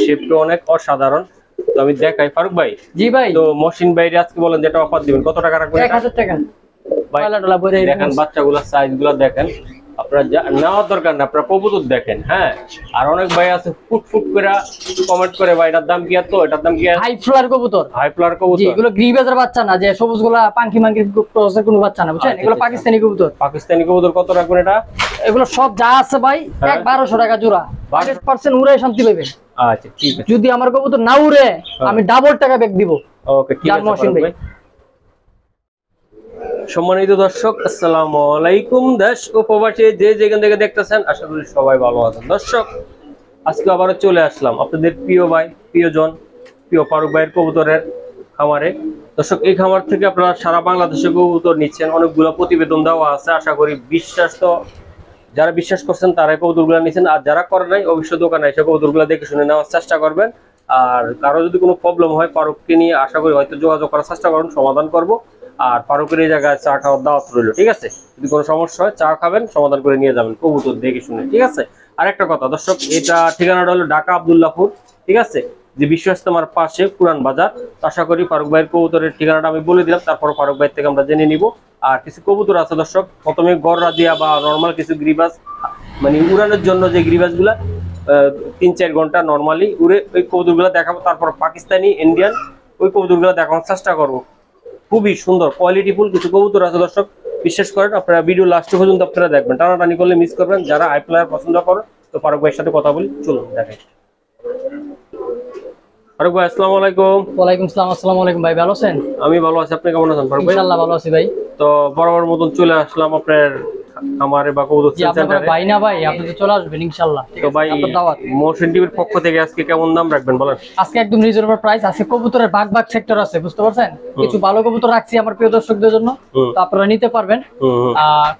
শেপটা অনেক অসাধারণ। তো আমি দেখাই। ফারুক ভাই জি ভাই। তো মহসিন আজকে বলেন যেটা অফার দিবেন। কত টাকা রাখবেন এক হাজার টাকা। দেখেন দেখেন। আপনারা নেওয়ার দরকার না আপনারা কবুতর দেখেন হ্যাঁ? আর অনেক ভাই আছে ফুট ফুট করে কমেন্ট করে ভাই এটার দাম কি এত? এটার দাম কি হাই ফ্লার কবুতর। হাই ফ্লার জি কবুতর এগুলো গ্রিবেজের বাচ্চা না যে সবুজগুলা পাঙ্কি মাঙ্কি ক্রসের কোনো বাচ্চা না বুঝছেন? আচ্ছা, এগুলো আচ্ছা। পাকিস্তানি কবুতর। পাকিস্তানি কবুতর কত রাখবেন এটা? এগুলো সব যা আছে ভাই হ্যাঁ। বারোশো টাকা জোড়া। হান্ড্রেড পার্সেন্ট উড়ে শান্তি পাবেন আচ্ছা ঠিক আছে। যদি আমার কবুতর না উড়ে আমি ডাবল টাকা ব্যাগ দিব। ওকে ঠিক আছে মহসিন ভাই। ভাই। সম্মানিত দর্শক আসসালামু আলাইকুম। দেশ ও প্রবাসী যে যেখান থেকে দেখতেছেন আশা করি সবাই ভালো আছেন। দর্শক আজকে আবারও চলে আসলাম আপনাদের প্রিয় ভাই প্রিয়জন প্রিয় ফারুক ভাইয়ের কবুতরের খামারে। দর্শক এই খামার থেকে আপনারা সারা বাংলাদেশে কবুতর নিচ্ছেন। অনেকগুলো প্রতিবেদন দেওয়া আছে। আশা করি বিশ্বাস তো যারা বিশ্বাস করছেন তারাই কবুতরগুলো নিয়েছেন আর যারা করে নাই, অবশ্যই দোকানে এসে কবুতরগুলো দেখে শুনে নেওয়ার চেষ্টা করবেন। আর কারও যদি কোনো প্রবলেম হয়, ফারুককে নিয়ে আশা করি হয়তো যোগাযোগ করার চেষ্টা করুন, সমাধান করব। আর ফারুকের এই জায়গায় চা খাওয়ার দাওয়াত রইল, ঠিক আছে? যদি কোনো সমস্যা হয়, চা খাবেন, সমাধান করে নিয়ে যাবেন কবুতর দেখে শুনে, ঠিক আছে? আর একটা কথা, দর্শক, এটা ঠিকানাটা হলো ঢাকা আবদুল্লাপুর ঠিক আছে? যে বিশ্ব ইস্তেমার পাশে পুরান বাজার, আশা করি ফারুক ভাইয়ের কবুতরের ঠিকানাটা আমি বলে দিলাম, তারপর ফারুক ভাইয়ের থেকে আমরা জেনে নিব। আর কিছু কবুতর আছে দর্শক। প্রথমে গড়রা দিয়া বা নর্মাল কিছু গ্রিবাস মানে উড়ানোর জন্য যে গ্রিবাসগুলা আহ, তিন চার ঘণ্টা নর্মালি উড়ে ওই কবুতরগুলো দেখাবো। তারপর পাকিস্তানি ইন্ডিয়ান ওই কবুতরগুলো দেখানোর চেষ্টা করব। খুবই সুন্দর কোয়ালিটিফুল কিছু কবুতর আছে দর্শক। বিশ্বাস করেন আপনারা ভিডিও লাস্ট পর্যন্ত আপনারা দেখবেন। টানাটানি করলে মিস করবেন। যারা আই প্লেয়ার পছন্দ করেন তো ফারুক ভাইয়ের সাথে কথা বলি চলুন দেখেন ফারুক ভাই আসসালামু আলাইকুম। ওয়ালাইকুম সালাম আসসালামু আলাইকুম ভাই ভালো আছেন? আমি ভালো আছি আপনি কেমন আছেন ফারুক ভাই? ইনশাআল্লাহ ভালো আছি ভাই। তো বরাবর মতন চলে আসলাম আপনার খামারে বা কবুতর সেন্টারে ভাই না ভাই আপনি তো চলে আসবেন ইনশাআল্লাহ তো ভাই মোশন টিভির পক্ষ থেকে আজকে কেমন দাম রাখবেন বলেন? আজকে একদম রিজনেবল প্রাইস আজকে কবুতরের ভাগ ভাগ সেক্টর আছে বুঝতে পারছেন? কিছু ভালো কবুতর রাখছি আমার প্রিয় দর্শকদের জন্য তো আপনারা নিতে পারবেন।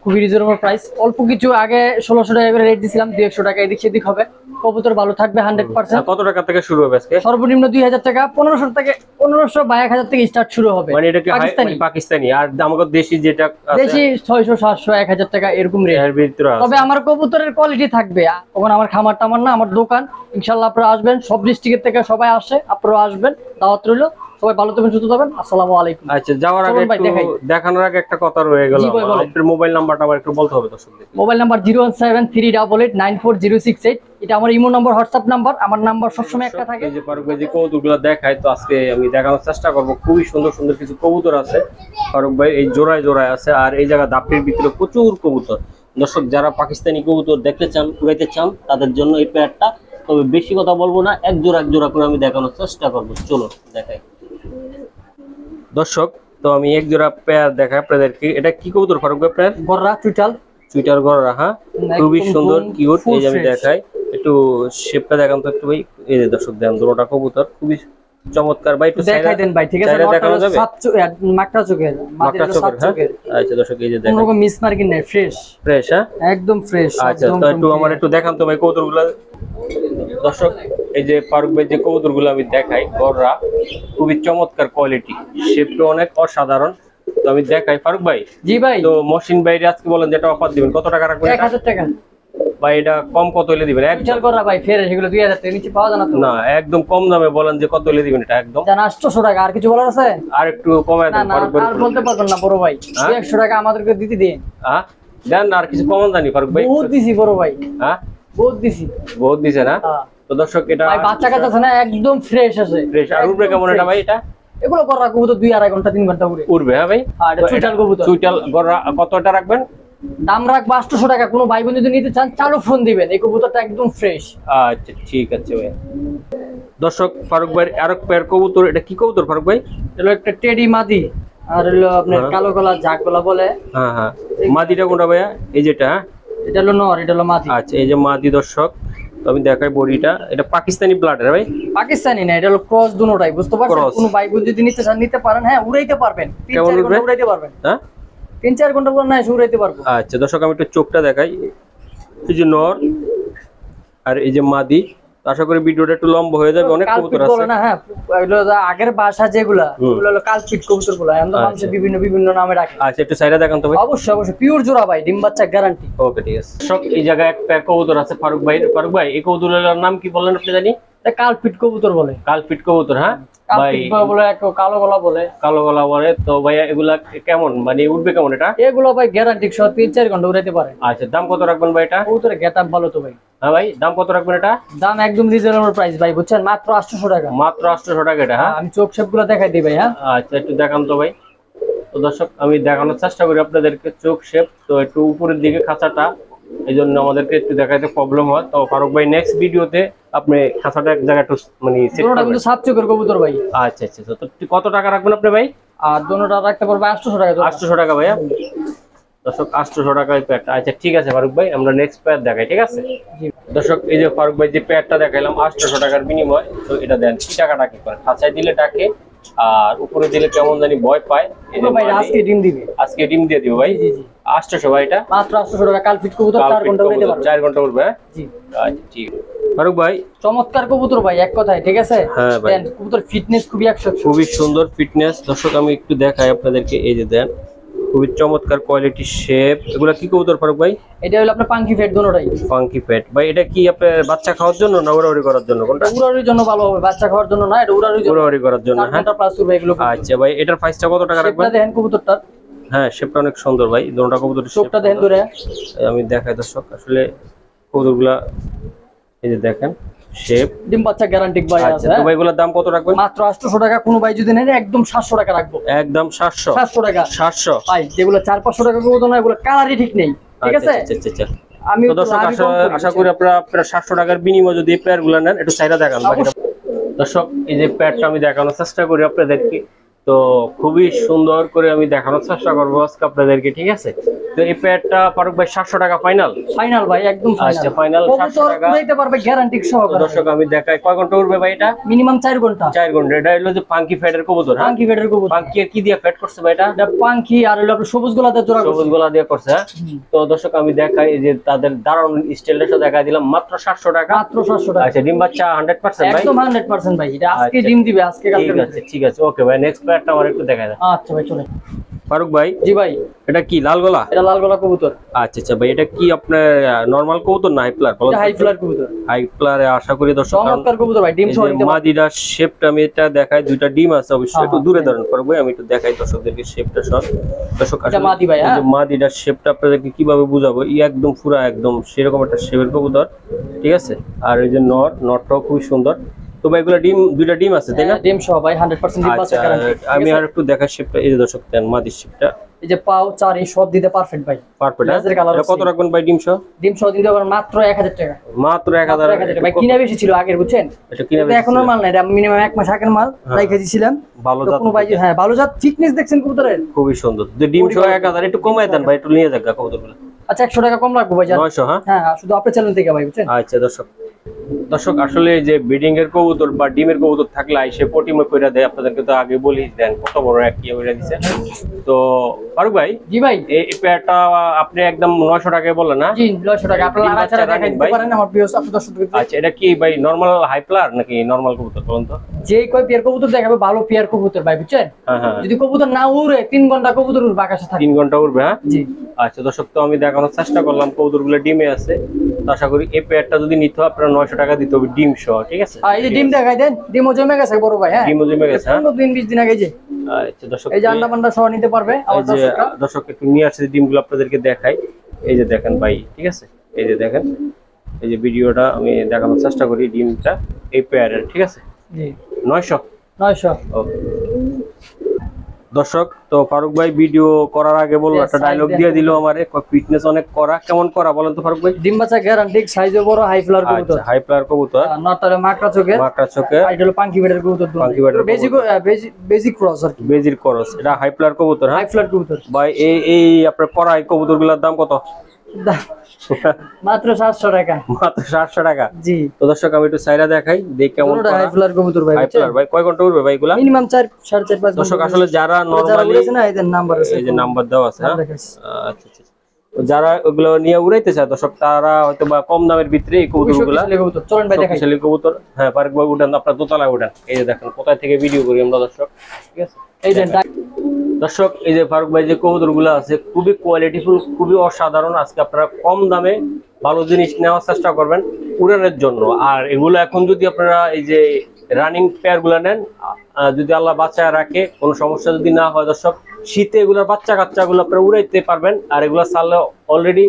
খুবই রিজনেবল প্রাইস অল্প কিছু আগে ষোলোশো টাকা করে রেট দিছিলাম টাকা এদিক সেদিক হবে। কবুতর ভালো থাকবে হান্ড্রেড আর পার্সেন্ট কত টাকা থেকে শুরু হবে আজকে? সর্বনিম্ন দুই হাজার টাকা পনেরোশো থেকে পনেরোশো বা এক হাজার থেকে স্টার্ট শুরু হবে। মানে এটা কি পাকিস্তানি মানে পাকিস্তানি। আর আমাদের দেশি যেটা আছে, দেশি ছয়শো সাতশো এক হাজার টাকা এরকম। তবে আমার কবুতরের কোয়ালিটি থাকবে। তখন আমার খামার টামার না, আমার দোকান। ইনশাল্লাহ আপনারা আসবেন, সব ডিস্ট্রিক্টের থেকে সবাই আসে আপনারা আসবেন। দাওয়াত রইল। সবাই ভালো থাকবেন সুস্থ থাকবেন। আসসালামু আলাইকুম। আচ্ছা যাওয়ার আগে একটু দেখানোর আগে একটা কথা রয়ে গেল। আপনার মোবাইল নাম্বারটা আমার একটু বলতে হবে দর্শকদের। Mobile number zero one seven three double eight nine four zero six eight. এটা আমার ইমো নম্বর হোয়াটসঅ্যাপ নাম্বার। আমার নাম্বার সবসময় একটা থাকে। এই যে ফারুক ভাই যে কবুতরগুলো দেখায় তো আজকে আমি দেখানোর চেষ্টা করব। খুবই সুন্দর সুন্দর কিছু কবুতর আছে। ফারুক ভাই এই জোড়ায় জোড়ায় আছে আর এই জায়গা দাপটির ভিতরে প্রচুর কবুতর। দর্শক যারা পাকিস্তানি কবুতর দেখতে চান উড়াইতে চান তাদের জন্য এই পেয়ারটা তবে বেশি কথা বলব না এক জোড়া এক জোড়া করে আমি দেখানোর চেষ্টা করব। চলো দেখাই। দর্শক তো আমি এক জোড়া পেয়ার দেখাই আপনাদেরকে। এটা কি কবুতর ফারুক পেয়ার? গররা চুইটাল। চুইটার গররা হ্যাঁ? খুবই সুন্দর কিউট এই যে আমি দেখাই একটু শেপটা দেখান তো একটু ভাই। এই যে দর্শক দেন দুটোটা কবুতর খুবই চমৎকার। ভাই একটু দেখাই দেন ভাই ঠিক আছে? চাইলে দেখানো যাবে? মাকড়া চোখের মাকড়া চোখের হ্যাঁ? আচ্ছা দর্শক এই যে কোন দেখেন। মার্কিং নেই ফ্রেশ ফ্রেশ হ্যাঁ? একদম ফ্রেশ আচ্ছা তো একটু আমার একটু দেখান তো ভাই দর্শক এই যে ফারুক ভাই যে কবুতরগুলো আমি দেখাই গড়রা খুবই চমৎকার কোয়ালিটি শেপটা অনেক অসাধারণ। তো আমি দেখাই ফারুক ভাই। জি ভাই। তো মহসিন ভাইরে আজকে বলেন যেটা অফার দিবেন। কত টাকা রাখবেন এক হাজার টাকা। ভাই এটা কম কত হলে দিবেন? এক চুইটাল গররা ভাই এগুলো দুই হাজার টাকা নিচে পাওয়া যায় না তো। না একদম কম দামে বলেন যে কত হলে দিবেন এটা একদম। জান টাকা আর কিছু বলার আছে? আর একটু কমায় দেন আর বলতে পারবেন না বড় ভাই। হ্যাঁ? দুই একশো টাকা আমাদেরকে দিতে দিন। হ্যাঁ দেন আর কিছু কমান জানি ফারুক ভাই। বহুত দিছি বড় ভাই। হ্যাঁ বহুত দিছি। বহুত দিছে না? হ্যাঁ। তো দর্শক এটা ভাই বাচ্চা কাচ্চা আছে না একদম ফ্রেশ আছে। ফ্রেশ আর উঠবে কেমন এটা ভাই এটা? এগুলো করা কবুতর দুই আড়াই ঘণ্টা তিন ঘণ্টা উড়ে। উঠবে হ্যাঁ ভাই? আর তো চুইটাল কবুতর। চুইটাল কতটা রাখবেন? দাম রাখব আটশোশো টাকা। কোনো ভাই বোন যদি নিতে চান চালু ফোন দিবেন। এই কবুতরটা একদম ফ্রেশ আচ্ছা ঠিক আছে ভাই। দর্শক ফারুক ভাই আরেক পেয়ার কবুতর এটা কি কবুতর ফারুক ভাই? হলো একটা টেডি মাদি। আর হলো আপনার হ্যাঁ। কালো গলা ঝাঁক গলা বলে। হ্যাঁ হ্যাঁ। মাদিটা কোনটা ভাইয়া? এই যেটা হ্যাঁ? এটা হলো নর এটা হলো মাদি। আচ্ছা এই যে মাদি দর্শক আমি দেখাই বডিটা। এটা পাকিস্তানি ব্লাডের ভাই? পাকিস্তানি না এটা হলো ক্রস দুটোটাই বুঝতে পারছেন। কোনো ভাই বোন যদি নিতে চান নিতে পারেন হ্যাঁ উড়াইতে পারবেন। তিন চার ঘণ্টা উড়াইতে পারবেন। হ্যাঁ? তিন চার ঘণ্টা পর না এসে উড়াইতে পারব। আচ্ছা দর্শক আমি একটু চোখটা দেখাই। এই যে নর আর এই যে মাদি আশা করি ভিডিওটা একটু লম্বা হয়ে যাবে অনেক কবুতর বলে আছে। না হ্যাঁ এগুলো যা আগের বাসা যেগুলা। ওগুলো হলো কালপিট কবুতরগুলা আমরা আচ্ছা। মানুষের বিভিন্ন বিভিন্ন নামে রাখে আচ্ছা একটু সাইডে দেখান তো ভাই। অবশ্যই অবশ্যই পিওর জোড়া ভাই ডিম বাচ্চা গ্যারান্টি ওকে ঠিক আছে। দর্শক এই জায়গায় এক পেয়ার কবুতর আছে ফারুক ভাই। ফারুক ভাই এই কবুতরের নাম কি বলেন আপনি জানি? এটা কালপিট কবুতর বলে। কালপিট কবুতর হ্যাঁ? বলে কালো গলা বলে। কালো গলা বলে তো ভাইয়া এগুলা কেমন? মানে উঠবে কেমন এটা? এগুলো ভাই গ্যারান্টি সহ তিন চার ঘণ্টা উড়াইতে পারে। আচ্ছা দাম কত রাখবেন ভাই এটা? ভালো তো ভাই। হ্যাঁ ভাই দাম কত রাখবেন এটা? দাম একদম রিজনেবল প্রাইস ভাই বুঝছেন? মাত্র আটশোশো টাকা। মাত্র আটশোশো টাকা এটা হ্যাঁ? আমি চোখ দেখাই দিই ভাই হ্যাঁ? আচ্ছা একটু দেখান তো ভাই। তো দর্শক আমি দেখানোর চেষ্টা করি আপনাদেরকে চোখ শেপ তো একটু উপরের দিকে খাঁচাটা। এই জন্য আমাদেরকে একটু দেখাইতে প্রবলেম হয়। তো ফারুক ভাই নেক্সট ভিডিওতে আপনি খাঁচাটা এক জায়গায় একটু মানে কিন্তু সাত চোখের কবুতর ভাই। আচ্ছা আচ্ছা। তো কত টাকা রাখবেন আপনি ভাই? আর দুটোটা রাখতে পারবে আটশোশো টাকা। আটশোশো টাকা ভাইয়া? দর্শক আটশোশো টাকা এই প্যাডটা আচ্ছা ঠিক আছে ফারুক ভাই আমরা নেক্সট প্যাড দেখাই ঠিক আছে? দর্শক এই যে ফারুক ভাই যে প্যাডটা দেখাইলাম আটশোশো টাকার বিনিময় তো এটা দেন কি টাকাটা কি করে? খাঁচায় দিলে টাকে আর উপরে দিলে কেমন জানি ভয় পায় ভাই আজকে ডিম দিবে আজকে ডিম দিয়ে দিব ভাই। জি ভাই এটা? মাত্র টাকা কালপিট কবুতর চার ঘণ্টা উড়াইতে পারবে। ঘণ্টা হ্যাঁ? জি। আচ্ছা ঠিক ফারুক ভাই? চমৎকার কবুতর ভাই এক কথায় ঠিক আছে? হ্যাঁ ভাই। কবুতর ফিটনেস খুবই একশো একশো। খুবই সুন্দর ফিটনেস দর্শক আমি একটু দেখাই আপনাদেরকে এই যে দেন। খুবই চমৎকার কোয়ালিটি শেপ এগুলা কি কবুতর ফারুক ভাই? এটা হলো আপনার পাঙ্কি ফেট দোনোটাই পাঙ্কি প্যাট ভাই এটা কি আপনার বাচ্চা খাওয়ার জন্য না উড়াউড়ি করার জন্য? কোনটা উড়ারির জন্য ভালো হবে বাচ্চা খাওয়ার জন্য না এটা উড়ারির জন্য। উড়াউড়ি করার জন্য হ্যাঁ। ঘণ্টা প্লাস উড়বে এগুলো আচ্ছা ভাই এটার প্রাইসটা কত টাকা রাখবেন? শেপটা দেখেন কবুতরটা হ্যাঁ শেপটা অনেক সুন্দর ভাই। দোনোটা কবুতর চোখটা দেখেন ধরে আমি দেখাই দর্শক আসলে কবুতরগুলা এই যে দেখেন শেপ ডিম বাচ্চা গ্যারান্টি ভাই আচ্ছা আছে তো হ্যাঁ? ভাই এগুলোর দাম কত রাখবেন? মাত্র আটশোশো টাকা কোনো ভাই যদি নেন একদম সাতশো টাকা রাখব। একদম সাতশো। সাতশো টাকা। সাতশো। ভাই যেগুলো চার পাঁচশো টাকা কবুতর না এগুলো কালারই ঠিক নেই ঠিক আছে? আচ্ছা আচ্ছা আচ্ছা। আমি দর্শক আশা করি, আপনারা আপনারা সাতশো টাকার বিনিময়ে যদি প্যাডগুলো নেন একটু চাইরা দেখান দর্শক এই যে প্যাডটা আমি দেখানোর চেষ্টা করি আপনাদেরকে তো খুবই সুন্দর করে আমি দেখানোর চেষ্টা করব আজকে আপনাদেরকে ঠিক আছে? তো এই প্যাডটা ফারুক ভাই সাতশো টাকা ফাইনাল ফাইনাল ভাই একদম আচ্ছা, final 700 টাকা। দিতে পারবে গ্যারান্টি সহকারে। দর্শক আমি দেখাই কয় ঘণ্টা উঠবে ভাই এটা? মিনিমাম চার ঘণ্টা। চার ঘণ্টা। এটা হলো যে পাঙ্কি ফ্যাটের কবুতর হ্যাঁ? পাঙ্কি ফেটের কবুতর। পাঙ্কি কি দিয়ে ফ্যাট করছে ভাই এটা? এটা পাঙ্কি আর হলো আপনার সবুজ গোলাতে জোড়া সবুজ গোলা দিয়ে করছে হ্যাঁ? তো দর্শক আমি দেখাই এই যে তাদের দারুণ স্টাইলটা দেখাই দিলাম মাত্র সাতশো টাকা। মাত্র সাতশো টাকা। আচ্ছা ডিম বাচ্চা হান্ড্রেড পার্সেন্ট ভাই? একদম হান্ড্রেড পার্সেন্ট ভাই এটা আজকে আচ্ছা। ডিম দিবে আজকে কালকে ঠিক আছে ঠিক আছে ওকে ভাই নেক্সট প্লেয়ারটা আমার একটু দেখা যায় আচ্ছা ভাই চলে ফারুক ভাই? জি ভাই। এটা কি লাল গলা? এটা লাল গলা কবুতর। আচ্ছা আচ্ছা ভাই এটা কি আপনার নরমাল কবুতর না হাই প্লার এটা হাই ফ্লার কবুতর। হাই প্লারে আশা করি দর্শক চমৎকার কবুতর ভাই ডিম সহ মাদিরা শেপটা আমি এটা দেখাই দুইটা ডিম আছে অবশ্যই হ্যাঁ, একটু হ্যাঁ, দূরে যে। ধারণ করব আমি একটু দেখাই দর্শকদেরকে শেপটা সব। দর্শক এটা মাদি ভাই, হ্যাঁ? যে মাদিরার শেপটা আপনাদেরকে কীভাবে বুঝাবো ই একদম পুরা একদম সেরকম একটা শেপের কবুতর ঠিক আছে? আর এই যে নর নরটাও খুবই সুন্দর। তো ভাই এগুলো ডিম দুইটা ডিম আছে তাই না? হ্যাঁ, ডিম সহ ভাই হান্ড্রেড পার্সেন্ট ডিম আমি আর একটু দেখা শেপটা এই যে দর্শক দেন মাদির শেপটা এই যে পাও চার এই সব দিতে পারফেক্ট ভাই। পারফেক্ট লেজের colour কত রাখবেন ভাই ডিম সহ? ডিম সহ দিতে পারবেন মাত্র এক হাজার টাকা। মাত্র এক মাত্র হাজার 1000 ভাই কিনা বেশি ছিল আগের বুঝছেন? এটা কিনে এটা এখনও মাল নাই এটা মিনিমাম এক মাস আগের মাল হ্যাঁ। রাইখে ভালো তো জাত কোনো ভাই হ্যাঁ ভালো জাত ফিটনেস দেখছেন কবুতরের? খুবই সুন্দর। তো ডিম সহ এক হাজার একটু কমাই দেন ভাই একটু নিয়ে যাক কবুতরগুলো। আচ্ছা একশো টাকা কম রাখব ভাই হ্যাঁ হ্যাঁ? হ্যাঁ, শুধু আপনার চ্যানেল থেকে ভাই বুঝছেন? আচ্ছা দর্শক। দর্শক আসলে যে ব্রিডিং এর কবুতর বা ডিমের কবুতর থাকলে আইসে পটিমে কইরা দেয় আপনাদেরকে তো আগে বলি দেন কত বড় এক ইয়ে কইরা দিছে। তো ফারুক ভাই জি ভাই। এই পেয়ারটা আপনি একদম নয়শো টাকায় বললেন না? জি নয়শো টাকা আপনার ডিম আড়াই বাচ্চা টাকা দেখাই দিতে। পারেন আমার প্রিয় আপনার দর্শক আচ্ছা এটা কি ভাই নর্মাল হাই প্লার নাকি নর্মাল কবুতর বলুন তো? যে কয় পেয়ার কবুতর দেখাবে ভালো পেয়ার কবুতর ভাই বুঝছেন? হ্যাঁ হ্যাঁ। যদি কবুতর না উড়ে তিন ঘণ্টা কবুতর উড়বে আকাশে থাকে তিন ঘণ্টা উঠবে হ্যাঁ? জি। আচ্ছা দর্শক তো আমি দেখানোর চেষ্টা করলাম কবুতরগুলো ডিমে আছে। তো আশা করি এই পেয়ারটা যদি নিতে হয় আপনার নয়শো টাকা দিতে হবে ডিম সহ ঠিক আছে? আর এই যে ডিম দেখাই দেন ডিমও জমে গেছে বড় ভাই হ্যাঁ? ডিমও জমে গেছে হ্যাঁ? পনেরো দিন বিশ দিন আগে যে। আচ্ছা দর্শক এই যে আন্ডা পান্ডা সহ নিতে পারবে আমার দর্শকরা। দর্শক একটু নিয়ে আসছে ডিমগুলো আপনাদেরকে দেখাই। এই যে দেখেন ভাই ঠিক আছে? এই যে দেখেন এই যে ভিডিওটা আমি দেখানোর চেষ্টা করি ডিমটা এই পেয়ারের ঠিক আছে? জি। নয়শো? নয়শো। ওকে। দর্শক তো ফারুক ভাই ভিডিও করার আগে বলল একটা ডায়লগ দিয়ে দিল আমারে। ফিটনেস অনেক করা কেমন করা বলেন তো ফারুক ভাই? ডিম বাচ্চা গ্যারান্টি সাইজে বড় হাই ফ্লার কবুতর। আচ্ছা হাই ফ্লার কবুতর নটারে মাকড়া চোখে মাকড়া চোখে এটা হলো পাঙ্কি বেডের কবুতর পাঙ্কি বেডের বেজিক বেজিক ক্রস আর কি। বেজির ক্রস এটা হাই ফ্লার কবুতর হ্যাঁ? হাই ফ্লার কবুতর। ভাই এই এই আপনার করাই কবুতরগুলোর দাম কত? মাত্র সাতশো টাকা। মাত্র সাতশো টাকা। জি। তো দর্শক আমি একটু সাইরা দেখাই দেখ কেমন হাই ফ্লার কবুতর ভাই হাই প্লার ভাই কয় ঘণ্টা উঠবে ভাই এগুলা? মিনিমাম দর্শক আসলে যারা নরমালি নাম্বার আছে এই যে নাম্বার দেওয়া আছে হ্যাঁ? আচ্ছা আচ্ছা আচ্ছা। যারা ওগুলো নিয়ে উড়াইতে চায় দর্শক তারা হয়তো বা কম দামের ভিতরে এই কবুতর কবুতর হ্যাঁ পার্ক ভাই উঠান আপনার দোতলায় উঠান। এই যে দেখেন কোথায় থেকে ভিডিও করি আমরা দর্শক? ঠিক আছে? এই যে দর্শক এই যে ফারুক ভাই যে কবুতর আছে খুবই কোয়ালিটিফুল খুবই অসাধারণ। আজকে আপনারা কম দামে ভালো জিনিস নেওয়ার চেষ্টা করবেন উড়ানের জন্য। আর এগুলো এখন যদি আপনারা এই যে রানিং পেয়ারগুলো নেন যদি আল্লাহ বাচ্চা রাখে কোনো সমস্যা যদি না হয় দর্শক শীতে এগুলোর বাচ্চা কাচ্চা গুলো আপনারা উড়াইতে পারবেন আর এগুলো ছাড়লে অলরেডি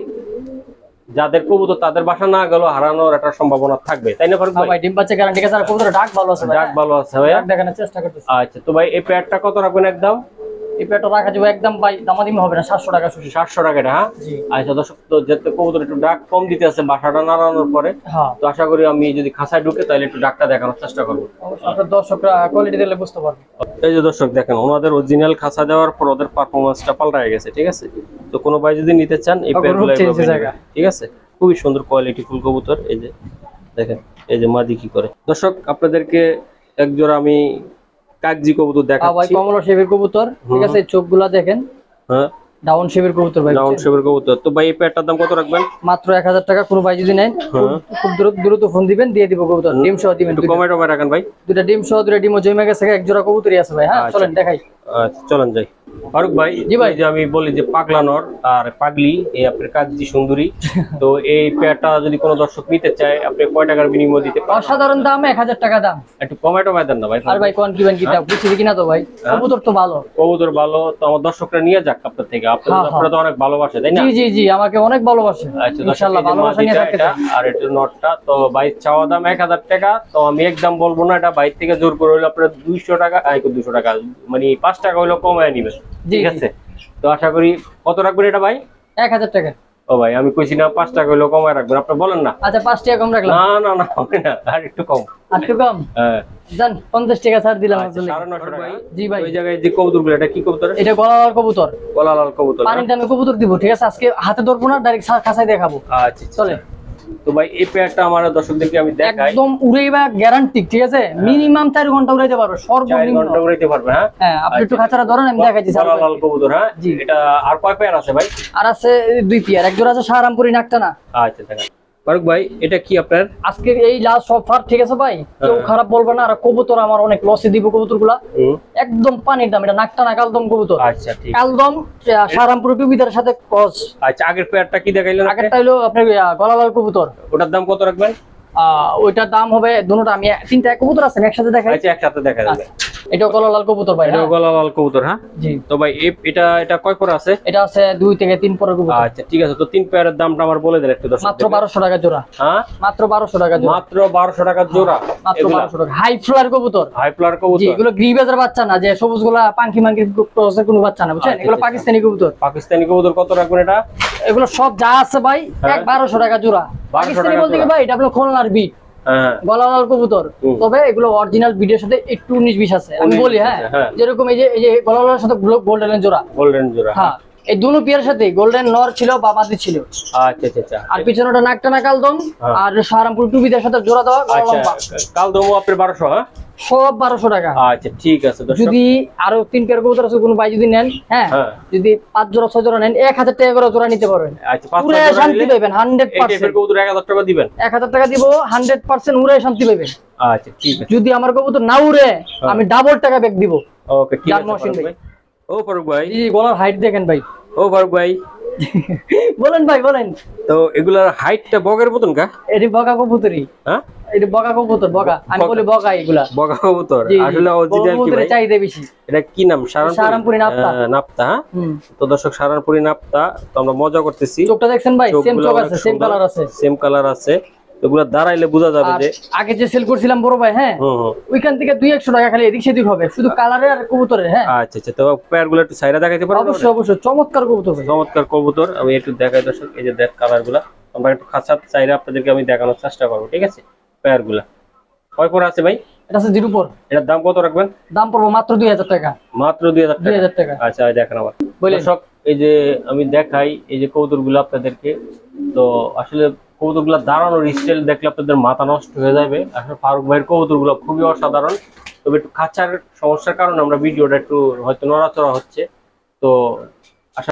যাদের কবুতর তাদের বাসা না গেল হারানোর একটা সম্ভাবনা থাকবে। তাই না ফারুক ভাই? ডিম পাচ্ছে গ্যারান্টি আছে আর কবুতর ডাক ভালো আছে ডাক ভালো আছে ভাই দেখানোর চেষ্টা করতেছি। আচ্ছা তো ভাই এই প্যাডটা কত রাখবেন একদম? এই পেয়ারটা রাখা যাবে একদম ভাই দামাদামি হবে না সাতশো টাকা শুধু। সাতশো টাকা এটা হ্যাঁ? আচ্ছা দর্শক তো যেতে কবুতর একটু ডাক কম দিতে আছে বাসাটা নাড়ানোর পরে হ্যাঁ। তো আশা করি আমি যদি খাঁচায় ঢুকে তাহলে একটু ডাকটা দেখানোর চেষ্টা করব। আপনার দর্শকরা কোয়ালিটি দিলে বুঝতে পারবে। এই যে দর্শক দেখেন ওনাদের অরিজিনাল খাঁচা দেওয়ার পর ওদের পারফরমেন্সটা পাল্টায় গেছে ঠিক আছে? তো কোনো ভাই যদি নিতে চান এই পেয়ারগুলো। ঠিক আছে? খুবই সুন্দর কোয়ালিটি ফুল কবুতর এই যে দেখেন এই যে মাদি কি করে। দর্শক আপনাদেরকে এক জোড়া আমি কাগজি কবুতর আ ভাই কমলা শেপের কবুতর। ঠিক আছে চোখগুলা দেখেন। হ্যাঁ। ডাউন শেপের কবুতর ভাই ডাউন শেপের কবুতর। তো ভাই এই পেয়ারটার দাম কত রাখবেন? মাত্র এক হাজার টাকা কোনো ভাই যদি নেন হ্যাঁ। খুব দ্রুত দ্রুত ফোন দিবেন দিয়ে দিব কবুতর। ডিম সহ দিবেন একটু কমে টমে রাখেন ভাই। দুটো ডিম সহ দুটো ডিমও জমে গেছে এক জোড়া কবুতরই আছে ভাই। হ্যাঁ আচ্ছা। চলেন দেখাই। আচ্ছা চলেন যাই। ফারুক ভাই জি ভাই। যে আমি বলি যে পাগলানর আর পাগলি এই আপনার কাজজি সুন্দরী তো এই পেয়ারটা যদি কোনো দর্শক নিতে চায় আপনি কয় টাকার বিনিময় দিতে পারেন দাম এক হাজার টাকা দাম। একটু দেন না ভাই আর ভাই কোন কিবেন কিটা বুঝছি কিনা তো ভাই? কবুতর তো ভালো। কবুতর ভালো তো আমার দর্শকরা নিয়ে যাক আপনার থেকে। আপনারা হ্যাঁ, তো অনেক ভালোবাসে তাই না? জি জি জি আমাকে অনেক ভালোবাসে। আচ্ছা ইনশাআল্লাহ ভালোবাসা নিয়ে থাকতে আর এটা নটটা তো ভাই চাওয়া দাম এক হাজার টাকা তো আমি একদম বলব না এটা বাইর থেকে জোর করে হইল আপনার দুইশো টাকা দুইশো টাকা মানে পাঁচ টাকা হইল কমায় নিবেন। ঠিক আছে? তো আশা করি কত রাখবেন এটা ভাই? এক হাজার টাকা। ও ভাই আমি কইছি না পাঁচ টাকা হইল কমায় রাখবেন। আপনি বলেন না। আচ্ছা পাঁচ টাকা কম রাখলাম। না না না হবে না আর একটু কম। আর একটু কম? হ্যাঁ। জান পঞ্চাশ টাকা ছাড় দিলাম আচ্ছা, জি ভাই। ওই জায়গায় যে কবুতরগুলো এটা কি কবুতর? এটা গলার কবুতর। কলা লাল কবুতর না? পানির দামে কবুতর দিব ঠিক আছে? আজকে হাতে ধরবো না ডাইরেক্ট খাসায় দেখাবো। আচ্ছা চলে তো ভাই এই পেয়ারটা আমার দর্শকদেরকে আমি দেখাই। একদম উড়াইবা গ্যারান্টি ঠিক আছে? মিনিমাম চার ঘণ্টা উড়াইতে পারবে সর্বনিম্ন। 4 ঘণ্টা উড়াইতে পারবে হ্যাঁ? হ্যাঁ আপনি একটু খাঁচাটা ধরেন আমি দেখাইছি স্যার লাল কবুতর হ্যাঁ? এটা আর কয় পেয়ার আছে ভাই? আর আছে দুই পিয়ার এক জোড়া আছে সাহারামপুরি নাকটা না আচ্ছা দেখেন ফারুক ভাই এটা কি আপনার? আজকে এই লাস্ট অফার ঠিক আছে ভাই? কেউ হ্যাঁ। খারাপ বলবে না আর কবুতর আমার অনেক লসে দিব কবুতরগুলা একদম পানির দাম এটা নাকটা না কালদম কবুতর। আচ্ছা ঠিক কালদম সারামপুর টুবিদার সাথে ক্রস আচ্ছা আগের পেয়ারটা কি দেখাইলেন আপনি? আগেরটা হলো আপনার গলালাল কবুতর। ওটার দাম কত রাখবেন? ওইটার দাম হবে দুটোটা আমি তিনটা কবুতর আছে একসাথে দেখাই? আচ্ছা একসাথে দেখা যাবে এটাও গলালাল কবুতর ভাই এটা হ্যাঁ? গলা লাল কবুতর হ্যাঁ? জি। তো ভাই এটা এটা কয় পর আছে? এটা আছে দুই থেকে তিন পরের কবুতর। আচ্ছা ঠিক আছে তো তিন পেয়ারের দামটা আমার বলে দেন একটু দর্শক মাত্র বারোশো টাকা জোড়া। হ্যাঁ? মাত্র বারোশো টাকা জোড়া। মাত্র বারোশো টাকা জোড়া। মাত্র বারোশো টাকা। হাই ফ্লার কবুতর। হাই ফ্লার কবুতর। এগুলো গ্রিবেজের বাচ্চা না যে সবুজগুলা পাঙ্কি মাঙ্কি ক্রসের কোনো বাচ্চা না বুঝছেন? আচ্ছা, এগুলো আচ্ছা। পাকিস্তানি কবুতর। পাকিস্তানি কবুতর কত রাখবেন এটা? এগুলো সব যা আছে ভাই বারোশো টাকা জোড়া। 1200 পাকিস্তানি বলতে কি ভাই এটা বিট হ্যাঁ। গলালাল কবুতর। তবে এগুলো অরিজিনাল বিটের সাথে একটু উনিশ বিশ আছে আমি বলি হ্যাঁ? হ্যাঁ। যেরকম এই যে এই যে গলালালের সাথে গোল্ডেন জোড়া। গোল্ডেন জোড়া হ্যাঁ। এই দুনো পিয়ার সাথে গোল্ডেন নর ছিল বা মাদি ছিল। আচ্ছা আচ্ছা আচ্ছা। আর পিছনেটা নাকটানা কালদম। আর সাহারামপুর টুবিদের সাথে জোড়া দেওয়া আপনার বারোশো হ্যাঁ? সব বারোশো টাকা। আচ্ছা ঠিক আছে যদি আরও তিন পেয়ার কবুতর আছে কোনো ভাই যদি নেন হ্যাঁ হ্যাঁ। যদি পাঁচ জোড়া ছয় জোড়া নেন এক হাজার টাকা করে জোড়া নিতে পারবেন। আচ্ছা পুরো শান্তি পাবেন হান্ড্রেড পার্সেন্ট কবুতর এক হাজার টাকা দিবেন? এক হাজার টাকা দিব হান্ড্রেড পার্সেন্ট উড়ে শান্তি পাবেন আচ্ছা ঠিক আছে। যদি আমার কবুতর না উড়ে আমি ডাবল টাকা ব্যাক দিব। ওকে ঠিক আছে ও ফারুক ভাই। এই গলার হাইট দেখেন ভাই। ও ফারুক ভাই। বলেন ভাই বলেন। তো এগুলার হাইটটা বগের মতন কা? এটি বগা কবুতরি হ্যাঁ? এটি বগা কবুতর বগা। আমি বলি বগা এগুলা। বগা কবুতর। জি, জি। আসলে অরিজিনাল কি ভাই? চাহিদা বেশি। এটা কি নাম? সারানপুরি নাপ্তা। নাপ্তা হ্যাঁ? তো দর্শক সারানপুরি নাপ্তা তো আমরা মজা করতেছি। চোখটা দেখছেন ভাই? সেম চোখ আছে সেম কালার আছে। সেম কালার আছে। এগুলা দাঁড়াইলে বোঝা যাবে যে আগে যে সেল করছিলাম বড় ভাই হ্যাঁ? ওইখান থেকে দুই একশো টাকা খালি এদিক সেদিক হবে। শুধু কালারের আর কবুতরের হ্যাঁ? আচ্ছা আচ্ছা। তো পেয়ারগুলো একটু সাইডে দেখাইতে পারবেন অবশ্যই অবশ্যই। চমৎকার কবুতর চমৎকার কবুতর। আমি একটু দেখাই দর্শক এই যে দেখ কালারগুলা আমরা একটু খাঁচা চাইলে আপনাদেরকে আমি দেখানোর চেষ্টা করব ঠিক আছে? কয় করে আছে ভাই? এটা আছে জিরো পর। এটার দাম কত রাখবেন? দাম পড়ব মাত্র দুই হাজার টাকা। মাত্র দুই হাজার দুই টাকা হাজার টাকা। আচ্ছা দেখেন আবার। দর্শক এই যে আমি দেখাই এই যে কবুতরগুলো আপনাদেরকে তো আসলে কবুতরগুলো দাঁড়ানোর স্টাইল দেখলে আপনাদের মাথা নষ্ট হয়ে যাবে। আসলে ফারুক ভাইয়ের কবুতরগুলো খুবই অসাধারণ। তবে একটু খাঁচার সমস্যার কারণে আমরা ভিডিওটা একটু হয়তো নড়াচড়া হচ্ছে। তো আশা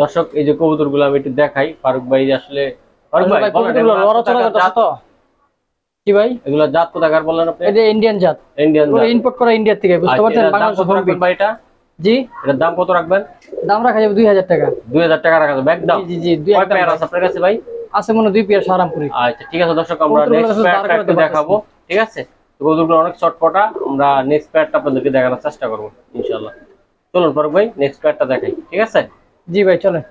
দর্শক এই যে কবুতরগুলো আমি একটু দেখাই। ফারুক ভাই আসলে ফারুক ভাই কবুতরগুলো করতেছে তো। কি ভাই? এগুলো জাত কোথাকার বললেন আপনি? এটা ইন্ডিয়ান জাত। ইন্ডিয়ান ওগুলো ইম্পোর্ট করা ইন্ডিয়া থেকে বুঝতে আচ্ছা, পারছেন? বাংলাদেশ কত রাখবেন জি? এটার দাম কত রাখবেন? দাম রাখা যাবে টাকা। টাকা রাখা যাবে একদম। জি জি জি দুই কয় ভাই। আছে আপনার কাছে ভাই? আছে মনে দুই পেয়ার সারামপুরি। আচ্ছা ঠিক আছে দর্শক আমরা নেক্সট প্যাডটা একটু দেখাবো ঠিক আছে? তো অনেক চটপটা আমরা নেক্সট প্যাডটা আপনাদেরকে দেখানোর চেষ্টা করব ইনশাআল্লাহ। চলুন ফারুক ভাই নেক্সট প্যাডটা দেখাই ঠিক আছে? জি ভাই চলে চলুন।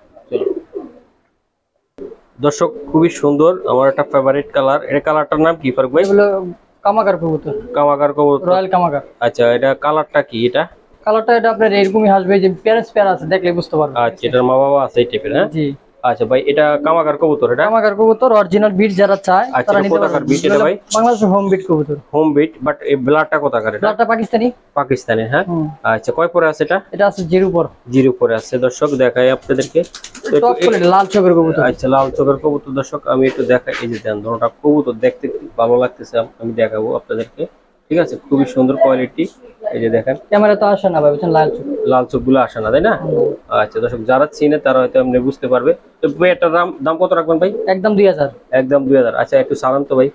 দর্শক খুবই সুন্দর আমার একটা ফেভারিট কালারের কালারটার নাম কি ফারুক ভাই? হলো কামাকার কবুতর। কামাকার কবুতর। রয়্যাল কামাকার আচ্ছা এটা কালারটা কি এটা? কালারটা এটা আপনার এরকমই আসবে যে প্যারেন্টস পেয়ার আছে দেখলে বুঝতে পারবেন। আচ্ছা এটার মা বাবা আছে এই টাইপের হ্যাঁ? জি। আচ্ছা ভাই এটা কামাকার কবুতর এটা? কামাকার কবুতর অরিজিনাল বিট যারা চায় আচ্ছা, তারা নিতে পারবে। beat এটা ভাই? বাংলাদেশের হোম বিট কবুতর। হোম বিট বাট এই ব্লাডটা কোথাকার এটা? কালারটা পাকিস্তানি। পাকিস্তানি হ্যাঁ? আচ্ছা কয় পরে আছে এটা? এটা আছে জিরো উপর জিরো পরে আছে। দর্শক দেখাই আপনাদেরকে। টপ কোয়ালিটি লাল চোখের কবুতর। আচ্ছা লাল চোখের কবুতর। দর্শক আমি একটু দেখাই এই যে দেন দুটোটা কবুতর দেখতে ভালো লাগতেছে আমি দেখাবো আপনাদেরকে। ঠিক আছে? খুবই সুন্দর কোয়ালিটি এই যে দেখেন। ক্যামেরা তো আসে না ভাই লাল চোখ। লাল চোখগুলো আসে না তাই না? আচ্ছা দর্শক যারা চিনে তারা হয়তো আপনি বুঝতে পারবে। তো এটার দাম দাম কত রাখবেন ভাই? একদম দুই হাজার। একদম দুই হাজার। আচ্ছা একটু সারান তো ভাই।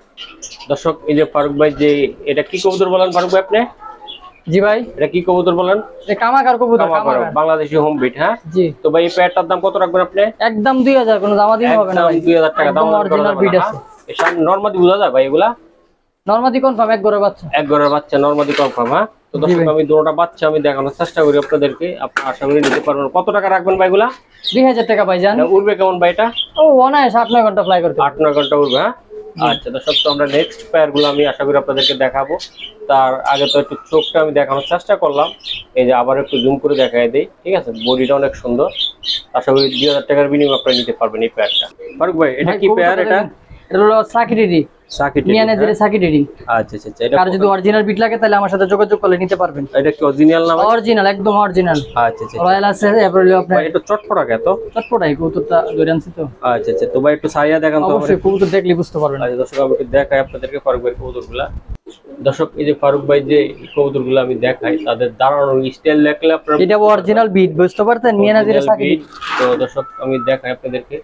দর্শক এই যে ফারুক ভাই যে এটা কি কবুতর বলেন ফারুক ভাই আপনি? জি ভাই। এটা কি কবুতর বলেন? কামাকার কবুতর বাংলাদেশি হোম বিট হ্যাঁ? জি। তো ভাই এই প্যাডটার দাম কত রাখবেন আপনি? একদম দুই হাজার কোনো দামাদামি হবে না দুই হাজার টাকা দাম অরিজিনাল বিট আছে। নর্মাদি বোঝা যায় ভাই এগুলা? নর্মাদি কনফার্ম এক গড়ে বাচ্চা। এক ঘরের বাচ্চা নর্মাদি কনফার্ম হ্যাঁ? তো দর্শক আমি দুটোটা বাচ্চা আমি দেখানোর চেষ্টা করি আপনাদেরকে। আপনার আশা করি নিতে পারবেন। কত টাকা রাখবেন ভাইগুলা দুই হাজার টাকা ভাই জান উঠবে কেমন ভাই এটা? ও অনায়াস আট নয় ঘণ্টা ফ্লাই করতে আট নয় ঘণ্টা উঠবে হ্যাঁ? আচ্ছা দর্শক তো আমরা নেক্সট পেয়ারগুলো আমি আশা করি আপনাদেরকে দেখাবো। তার আগে তো একটু চোখটা আমি দেখানোর চেষ্টা করলাম। এই যে আবার একটু জুম করে দেখাই দেই ঠিক আছে? বডিটা অনেক সুন্দর। আশা করি দুই হাজার টাকার বিনিময়ে আপনারা নিতে পারবেন এই পেয়ারটা ফারুক ভাই এটা কি পেয়ার এটা? এটা হলো সাকিডিডি সাকিট নিয়ে নেজের সাকিডিডি আচ্ছা আচ্ছা আচ্ছা এটা যদি অরিজিনাল বিট লাগে তাহলে আমার সাথে যোগাযোগ করলে নিতে পারবেন। এটা কি অরিজিনাল না অরিজিনাল একদম অরিজিনাল আচ্ছা আচ্ছা রয়্যাল আছে এরপর হলো আপনার একটু চটপটা কে তো? চটপটাই কবুতরটা ধরে আনছি তো। আচ্ছা আচ্ছা তো ভাই একটু সাইয়া দেখান তো অবশ্যই কবুতর দেখলে বুঝতে পারবেন। আচ্ছা দর্শক আমি দেখাই আপনাদেরকে ফারুক ভাই কবুতরগুলা। দর্শক এই যে ফারুক ভাই যে কবুতরগুলো আমি দেখাই তাদের দাঁড়ানোর স্টাইল দেখলে আপনারা এটা অরিজিনাল বিট বুঝতে পারতেন নিয়ে নেজের original সাকিডিডি তো দর্শক আমি দেখাই আপনাদেরকে।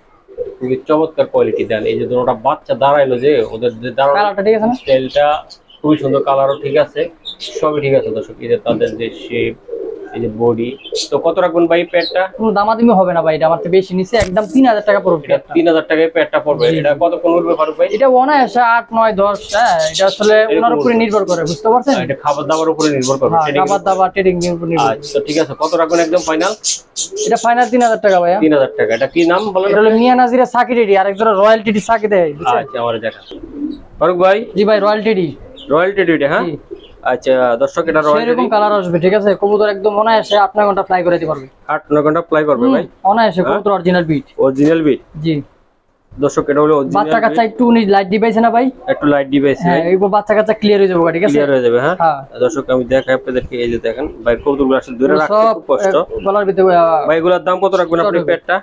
খুবই চমৎকার কোয়ালিটি দেন। এই যে দুটোটা বাচ্চা দাঁড়াইলো যে ওদের যে দাঁড়ানো ঠিক আছে স্টাইলটা খুবই সুন্দর কালারও ঠিক আছে সবই ঠিক আছে দর্শক। এই যে তাদের যে শেপ এই যে বডি তো কত রাখবেন ভাই প্যাডটা কোনো দামাদামি হবে না ভাই এটা আমার থেকে বেশি নিচে একদম তিন হাজার টাকা পড়বে এটা তিন হাজার টাকায় প্যাডটা পড়বে। এটা কতক্ষণ উঠবে ফারুক ভাই? এটা অনায়াসে আট নয় দশ হ্যাঁ এটা আসলে ওনার উপরে নির্ভর করে বুঝতে পারছেন? এটা খাবার দাবার উপরে নির্ভর করবে হ্যাঁ খাবার দাবার ট্রেডিং এর উপর নির্ভর আচ্ছা ঠিক আছে কত রাখবেন একদম ফাইনাল এটা ফাইনাল তিন হাজার টাকা ভাইয়া। তিন হাজার টাকা এটা কি নাম বলেন? এটা হলো মিয়া নাজিরের সাকি রেডি আর একজোড়া রয়্যাল টিডি সাকি দেয় বুঝছেন? আচ্ছা আমার দেখা। ফারুক ভাই? জি ভাই রয়্যাল টিডি হ্যাঁ। আচ্ছা দর্শক এটা রয়্যালটি সেরকম কালার আসবে ঠিক আছে? কবুতর একদম অনায়াসে আট নয় ঘণ্টা ফ্লাই করে পারবে। আট নয় ঘণ্টা প্লাই করবে ভাই? অনায়াসে কবুতর অরিজিনাল বিট অরিজিনাল বিট জি। দর্শক এটা হলো বাচ্চা কাচ্চা একটু লাইট দিবেছে না ভাই? একটু লাইট ডিভাইস হ্যাঁ বাচ্চা কাচ্চা ক্লিয়ার হয়ে যাবে ঠিক আছে? ক্লিয়ার হয়ে যাবে হ্যাঁ? হ্যাঁ। দর্শক আমি দেখাই আপনাদেরকে এই যে দেখেন ভাই কবুতরগুলো আসলে দূরে রাখতে খুব কষ্ট। আহ, ভিতরে আহ, ভাই এগুলোর দাম কত রাখবেন আপনি। পেটটা?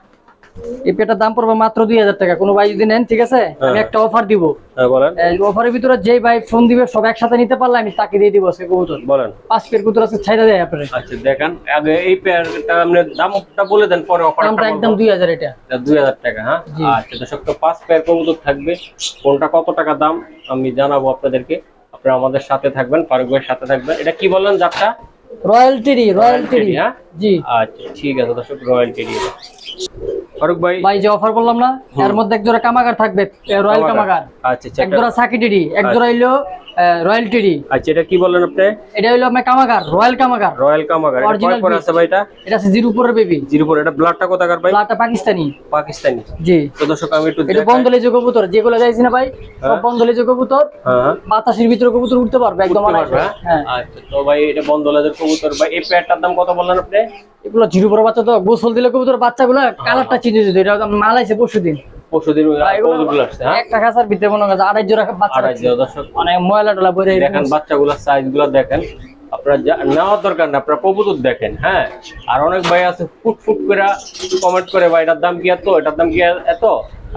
এই পেটার দাম পড়বে মাত্র দুই হাজার টাকা। কোনো ভাই যদি নেন ঠিক আছে? আমি একটা অফার দিব। হ্যাঁ বলেন। এই অফারের ভিতরে যেই ভাই ফোন দিবে সব একসাথে নিতে পারলে আমি তাকে দিয়ে দিব আজকে কবুতর। বলেন। পাঁচ পেয়ার কবুতর আছে ছাইড়া দেয় আপনার। আচ্ছা দেখেন। আগে এই পেয়ারটা আপনি দামটা বলে দেন পরে দামটা অফারটা একদম দুই হাজার এটা। দুই হাজার টাকা হ্যাঁ? আচ্ছা দর্শক তো পাঁচ পেয়ার কবুতর থাকবে। কোনটা কত টাকা দাম আমি জানাব আপনাদেরকে। আপনারা আমাদের সাথে থাকবেন ফারুক ভাইয়ের সাথে থাকবেন। এটা কি বললেন যাত্রা রয়্যালটি রয়্যালটি হ্যাঁ? জি। আচ্ছা ঠিক আছে দর্শক রয়্যালটি ফারুক ভাই? ভাই যে অফার করলাম না এর মধ্যে এক জোড়া কামাগার থাকবে রয়্যাল কামাগার। আচ্ছা আচ্ছা এক জোড়া সাকিটিডি এক জোড়া হইল রয়্যালটি আচ্ছা এটা কি বললেন আপনি? এটা হইল আপনার কামাগার রয়্যাল কামাগার। রয়্যাল কামাগার এটা Original কয় পরে আছে ভাই এটা? এটা আছে জিরো উপরের বেবি এটা ব্লাডটা কোথাকার ভাই? লাটা পাকিস্তানি। পাকিস্তানি। জি। তো দর্শক আমি একটু এটা দেখাই। বন্ধ কবুতর যেগুলো যাইছি না ভাই সব বন্ধ লেজে কবুতর হ্যাঁ হ্যাঁ। বাতাসের ভিতরে কবুতর উঠতে পারবে একদম হ্যাঁ। আচ্ছা তো ভাই এটা বন্ধ লেজের কবুতর ভাই এই প্যাডটার দাম কত বললেন আপনি? এগুলো জিরো বাচ্চা তো গোসল দিলে কবুতর বাচ্চাগুলো কালারটা চেঞ্জ হয়ে যেত। এটা পরশু দিন পরশুদিন। আসছে হ্যাঁ? একটা খাঁচার ভিতরে মনে হয় আড়াই জোড়া বাচ্চা আড়াই রাখছে। হাজার দর্শক অনেক ময়লা টলা বইরে দেখেন বাচ্চাগুলোর দেখেন। আপনারা নেওয়ার দরকার না আপনারা কবুতর দেখেন হ্যাঁ? আর অনেক ভাই আছে ফুট ফুট করে কমেন্ট করে ভাই এটার দাম কি এত? এটার দাম কি এত?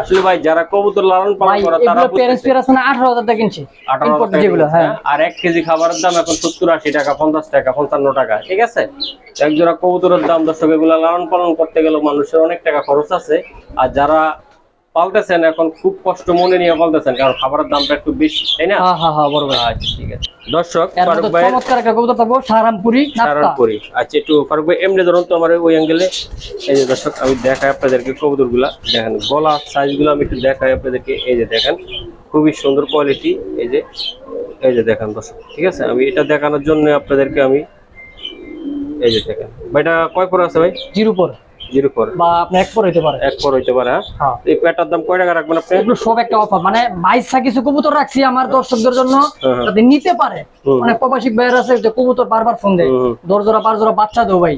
আসলে ভাই যারা কবুতর লালন পালন করে তারা এগুলো প্যারেন্টস না আঠারো হাজার টাকা কিনছে। আঠারো Import টাকা যেগুলো হ্যাঁ? আর কেজি খাবারের দাম এখন সত্তর আশি টাকা পঞ্চাশ টাকা পঞ্চান্ন টাকা ঠিক আছে? এক জোড়া কবুতরের দাম দর্শক এগুলা লালন পালন করতে গেলে মানুষের অনেক টাকা খরচ আছে। আর যারা পালতেছেন এখন খুব কষ্ট মনে নিয়ে পালতেছেন কারণ খাবারের দামটা একটু বেশি তাই না? হ্যাঁ হ্যাঁ হ্যাঁ বড় ভাই। আচ্ছা ঠিক আছে। দর্শক ফারুক ভাই চমৎকার একটা কবুতর পাবো সারামপুরি নাপ্তা সারানপুরি। আচ্ছা একটু ফারুক ভাই এমনি ধরুন তো আমার ওই অ্যাঙ্গেলে এই যে দর্শক আমি দেখাই আপনাদেরকে কবুতরগুলা দেখেন গলা সাইজগুলো আমি একটু দেখাই আপনাদেরকে। এই যে দেখেন খুবই সুন্দর কোয়ালিটি এই যে এই যে দেখেন দর্শক ঠিক আছে? আমি এটা দেখানোর জন্য আপনাদেরকে আমি এই যে দেখেন। ভাইটা কয় পর আছে ভাই? জিরো পর। জিরো পর বা আপনি এক পর হইতে পারে। এক পর হইতে পারে হ্যাঁ? হ্যাঁ। এই প্যাটার দাম কয় টাকা রাখবেন আপনি? এগুলো সব একটা অফার মানে বাইশটা কিছু কবুতর রাখছি আমার দর্শকদের জন্য হ্যাঁ। যাতে নিতে পারে। মানে প্রবাসী আছে যে কবুতর বারবার ফোন দেয়। দশ জোড়া পাঁচ জোড়া বাচ্চা দেবো ভাই।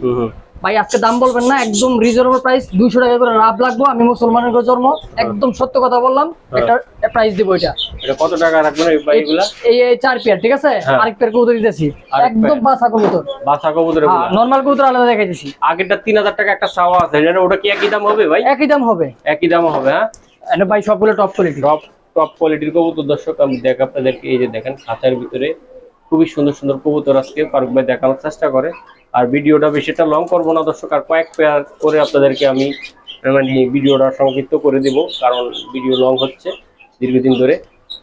ভাই আজকে দাম বলবেন না একদম রিজনেবল প্রাইস দুইশো টাকা করে লাভ লাগবো আমি মুসলমানের জন্ম একদম সত্য কথা বললাম। এটা প্রাইস দিব এটা। এটা কত টাকা রাখবেন এই চার পেয়ার ঠিক আছে? হ্যাঁ। আরেক পেয়ার কবুতর দিতেছি। আরেক একদম বাসা কবুতর। বাসা কবুতরেরগুলা নর্মাল কবুতর আলাদা দেখাইতেছি। আগেরটা টাকা একটা চাওয়া আছে। এটা ওটা কি একই দাম হবে ভাই? একই দাম হবে। একই দাম হবে হ্যাঁ? এটা ভাই সবগুলো টপ কোয়ালিটি টপ টপ কোয়ালিটির কবুতর। দর্শক আমি দেখ আপনাদেরকে এই যে দেখেন খাঁচার ভিতরে খুবই সুন্দর সুন্দর কবুতর আজকে ফারুক ভাই দেখানোর চেষ্টা করে। আর ভিডিওটা বেশি বেশিটা লং করব না দর্শক। আর কয়েক পেয়ার করে আপনাদেরকে আমি মানে ভিডিওটা সংক্ষিপ্ত করে দিব কারণ ভিডিও লং হচ্ছে দীর্ঘদিন ধরে।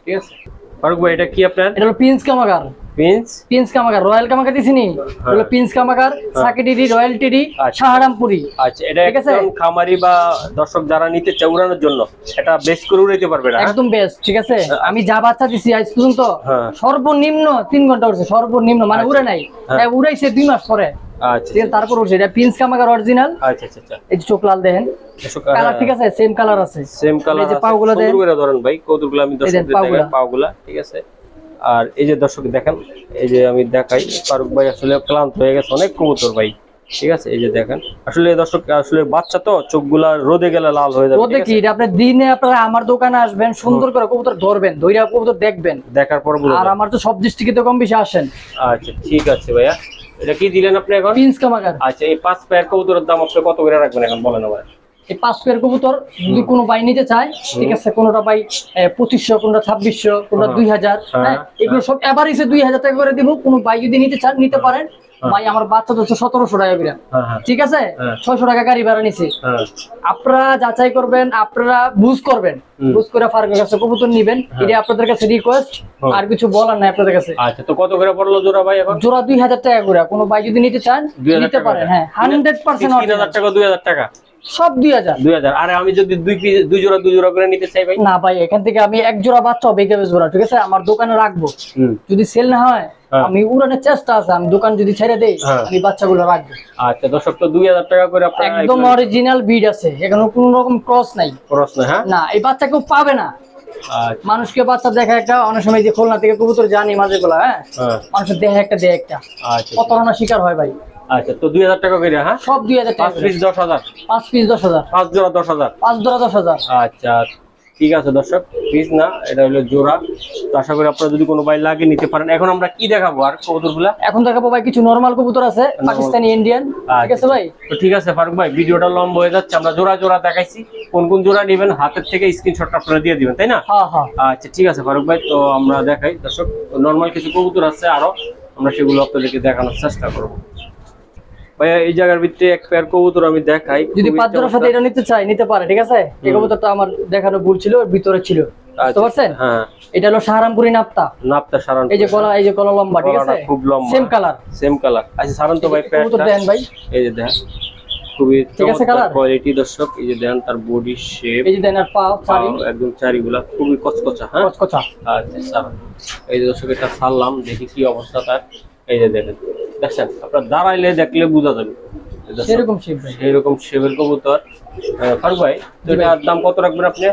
ঠিক আছে? ফারুক ভাই এটা কি আপনার? এটা হলো প্রিন্স কামাগার। প্রিন্স পিন্স কামাগার রয়্যাল কামাগার দিছিনি? হলো পিন্স কামাগার সাকিডিডি রয়্যাল টিডি আচ্ছা। আচ্ছা এটা ঠিক খামারি বা দর্শক যারা নিতে চায় উড়ানোর জন্য এটা বেশ করে উড়াইতে পারবে না হ্যাঁ? একদম বেস্ট ঠিক আছে? আমি যা বাচ্চা দিছি আজ পর্যন্ত হ্যাঁ। সর্বনিম্ন তিন ঘণ্টা উঠছে সর্বনিম্ন মানে উড়ে নাই। হ্যাঁ। উড়াইছে দুই মাস পরে। আচ্ছা। তারপর উঠছে এটা পিন্স কামাগার অরিজিনাল আচ্ছা আচ্ছা আচ্ছা। এই যে চোখ লাল দেখেন। কালার ঠিক আছে সেম কালার আছে। সেম কালার এই যে পাগুলো দেন। ধরেন ভাই কৌতুকগুলো আমি দর্শকদের পাগুলা। দেখাই ঠিক আছে? আর এই যে দর্শক দেখেন এই যে আমি দেখাই ফারুক ভাই আসলে ক্লান্ত হয়ে গেছে অনেক কবুতর ভাই ঠিক আছে? এই যে দেখেন আসলে দর্শক আসলে বাচ্চা তো চোখগুলা রোদে গেলে লাল হয়ে যাবে রোদে কি? আপনি দিনে আপনারা আমার দোকানে আসবেন সুন্দর করে কবুতর ধরবেন ধইরা কবুতর দেখবেন। দেখার পর আর আমার তো সব ডিস্ট্রিক্টে কম বেশি আসেন। আচ্ছা ঠিক আছে ভাইয়া। এটা কি দিলেন আপনি এখন? পিন্স কামাগার। আচ্ছা এই পাঁচ পেয়ার কবুতরের দাম আপনি কত করে রাখবেন এখন বলেন আমার এই পাঁচ পেয়ার কবুতর যদি কোনো বাই নিতে চায় ঠিক আছে কোনোটা বাই পঁচিশশো কোনটা ছাব্বিশশো কোনোটা হ্যাঁ। দুই হাজার হ্যাঁ, হ্যাঁ এগুলো সব এভারেজে দুই হাজার টাকা করে দিব কোনো বাই যদি নিতে চান নিতে পারেন। ভাই আমার বাচ্চা তো হচ্ছে সতেরোশো টাকা হ্যাঁ হ্যাঁ। ঠিক আছে? হ্যাঁ। ছয়শো টাকা গাড়ি ভাড়া নিছে। হ্যাঁ। আপনারা যাচাই করবেন আপনারা বুঝ করবেন। বুঝ করে ফার্মের কাছে কবুতর নিবেন। এটা আপনাদের কাছে রিকোয়েস্ট হ্যাঁ। আর কিছু বলার নাই আপনাদের কাছে। আচ্ছা তো কত করে পড়ল জোড়া ভাই এখন? জোড়া দুই হাজার টাকা করে। কোনো বাই যদি নিতে চান নিতে পারেন। হ্যাঁ হান্ড্রেড পার্সেন্ট টাকা দুই হাজার টাকা? সব দুই হাজার। দুই হাজার। আরে আমি যদি দুই দুই জোড়া দুই জোড়া করে নিতে চাই ভাই? না ভাই এখান থেকে আমি এক জোড়া বাচ্চা বেঁকে জোড়া ঠিক আছে? আমার দোকানে রাখব। যদি সেল না হয় হ্যাঁ। আমি উড়ানোর চেষ্টা আছে আমি দোকান যদি ছেড়ে দেই হ্যাঁ। আমি বাচ্চাগুলো রাখব। আচ্ছা দর্শক তো দুই হাজার টাকা করে আপনারা একদম অরিজিনাল বিড আছে এখানে কোনো রকম ক্রস নাই। প্রশ্ন হ্যাঁ? না এই বাচ্চা কেউ পাবে না। আচ্ছা। মানুষকে বাচ্চা দেখা একটা অনেক সময় যে খুলনা থেকে কবুতর জানি মাঝে গুলা হ্যাঁ? হ্যাঁ। মানুষের দেহে একটা দেহে একটা। আচ্ছা। প্রতারণা শিকার হয় ভাই। আচ্ছা তো দুই হাজার টাকা করে হ্যাঁ? সব দুই হাজার টাকা পাঁচ পিস দশ হাজার? পাঁচ পিস দশ হাজার। পাঁচ জোড়া দশ হাজার? পাঁচ জোড়া দশ হাজার। আচ্ছা ঠিক আছে দর্শক পিস না এটা হলো জোড়া। তো আশা করি আপনারা যদি কোনো ভাই লাগে নিতে পারেন। এখন আমরা কি দেখাবো আর কবুতরগুলা? এখন দেখাবো ভাই কিছু নর্মাল কবুতর আছে পাকিস্তানি ইন্ডিয়ান ঠিক আছে ভাই? তো ঠিক আছে ফারুক ভাই ভিডিওটা লম্বা হয়ে যাচ্ছে আমরা জোড়া জোড়া দেখাইছি। কোন কোন জোড়া নেবেন হাতের থেকে স্ক্রিনশটটা আপনারা দিয়ে দিবেন তাই না? হ্যাঁ হ্যাঁ। আচ্ছা ঠিক আছে ফারুক ভাই তো আমরা দেখাই। দর্শক নর্মাল কিছু কবুতর আছে আরও আমরা সেগুলো আপনাদেরকে দেখানোর চেষ্টা করব। ভাইয়া এই জায়গার ভিতরে এক পেয়ার কবুতর আমি দেখাই। যদি খুবই পাঁচ জনের সাথে এটা নিতে চাই নিতে পারে ঠিক আছে? এই কবুতরটা আমার দেখানো ভুল ছিল ভিতরে ছিল। বুঝতে আচ্ছা, পারছেন? হ্যাঁ। এটা হলো সাহারামপুরি নাপ্তা। সারান এই যে গলা এই যে গলা লম্বা ঠিক আছে? খুব লম্বা। সেম কালার সেম কালার আচ্ছা সারান তো ভাই দেন ভাই। এই যে দেখ খুবই চমৎকার কোয়ালিটি দর্শক। এই যে দেন তার বডি শেপ এই যে দেন আর পা একদম চারিগুলা খুবই কচকচা হ্যাঁ? কচকচা। আচ্ছা এই যে দর্শক এটা ছাড়লাম দেখি কি অবস্থা তার। এই যে দেখেন দেখছেন? আপনার দাঁড়াইলে দেখলে বোঝা যাবে। এই দর্শক, সেরকম শেপ ভাই। শেপের কবুতর। ফারুক ভাই এটার দাম কত রাখবেন আপনি?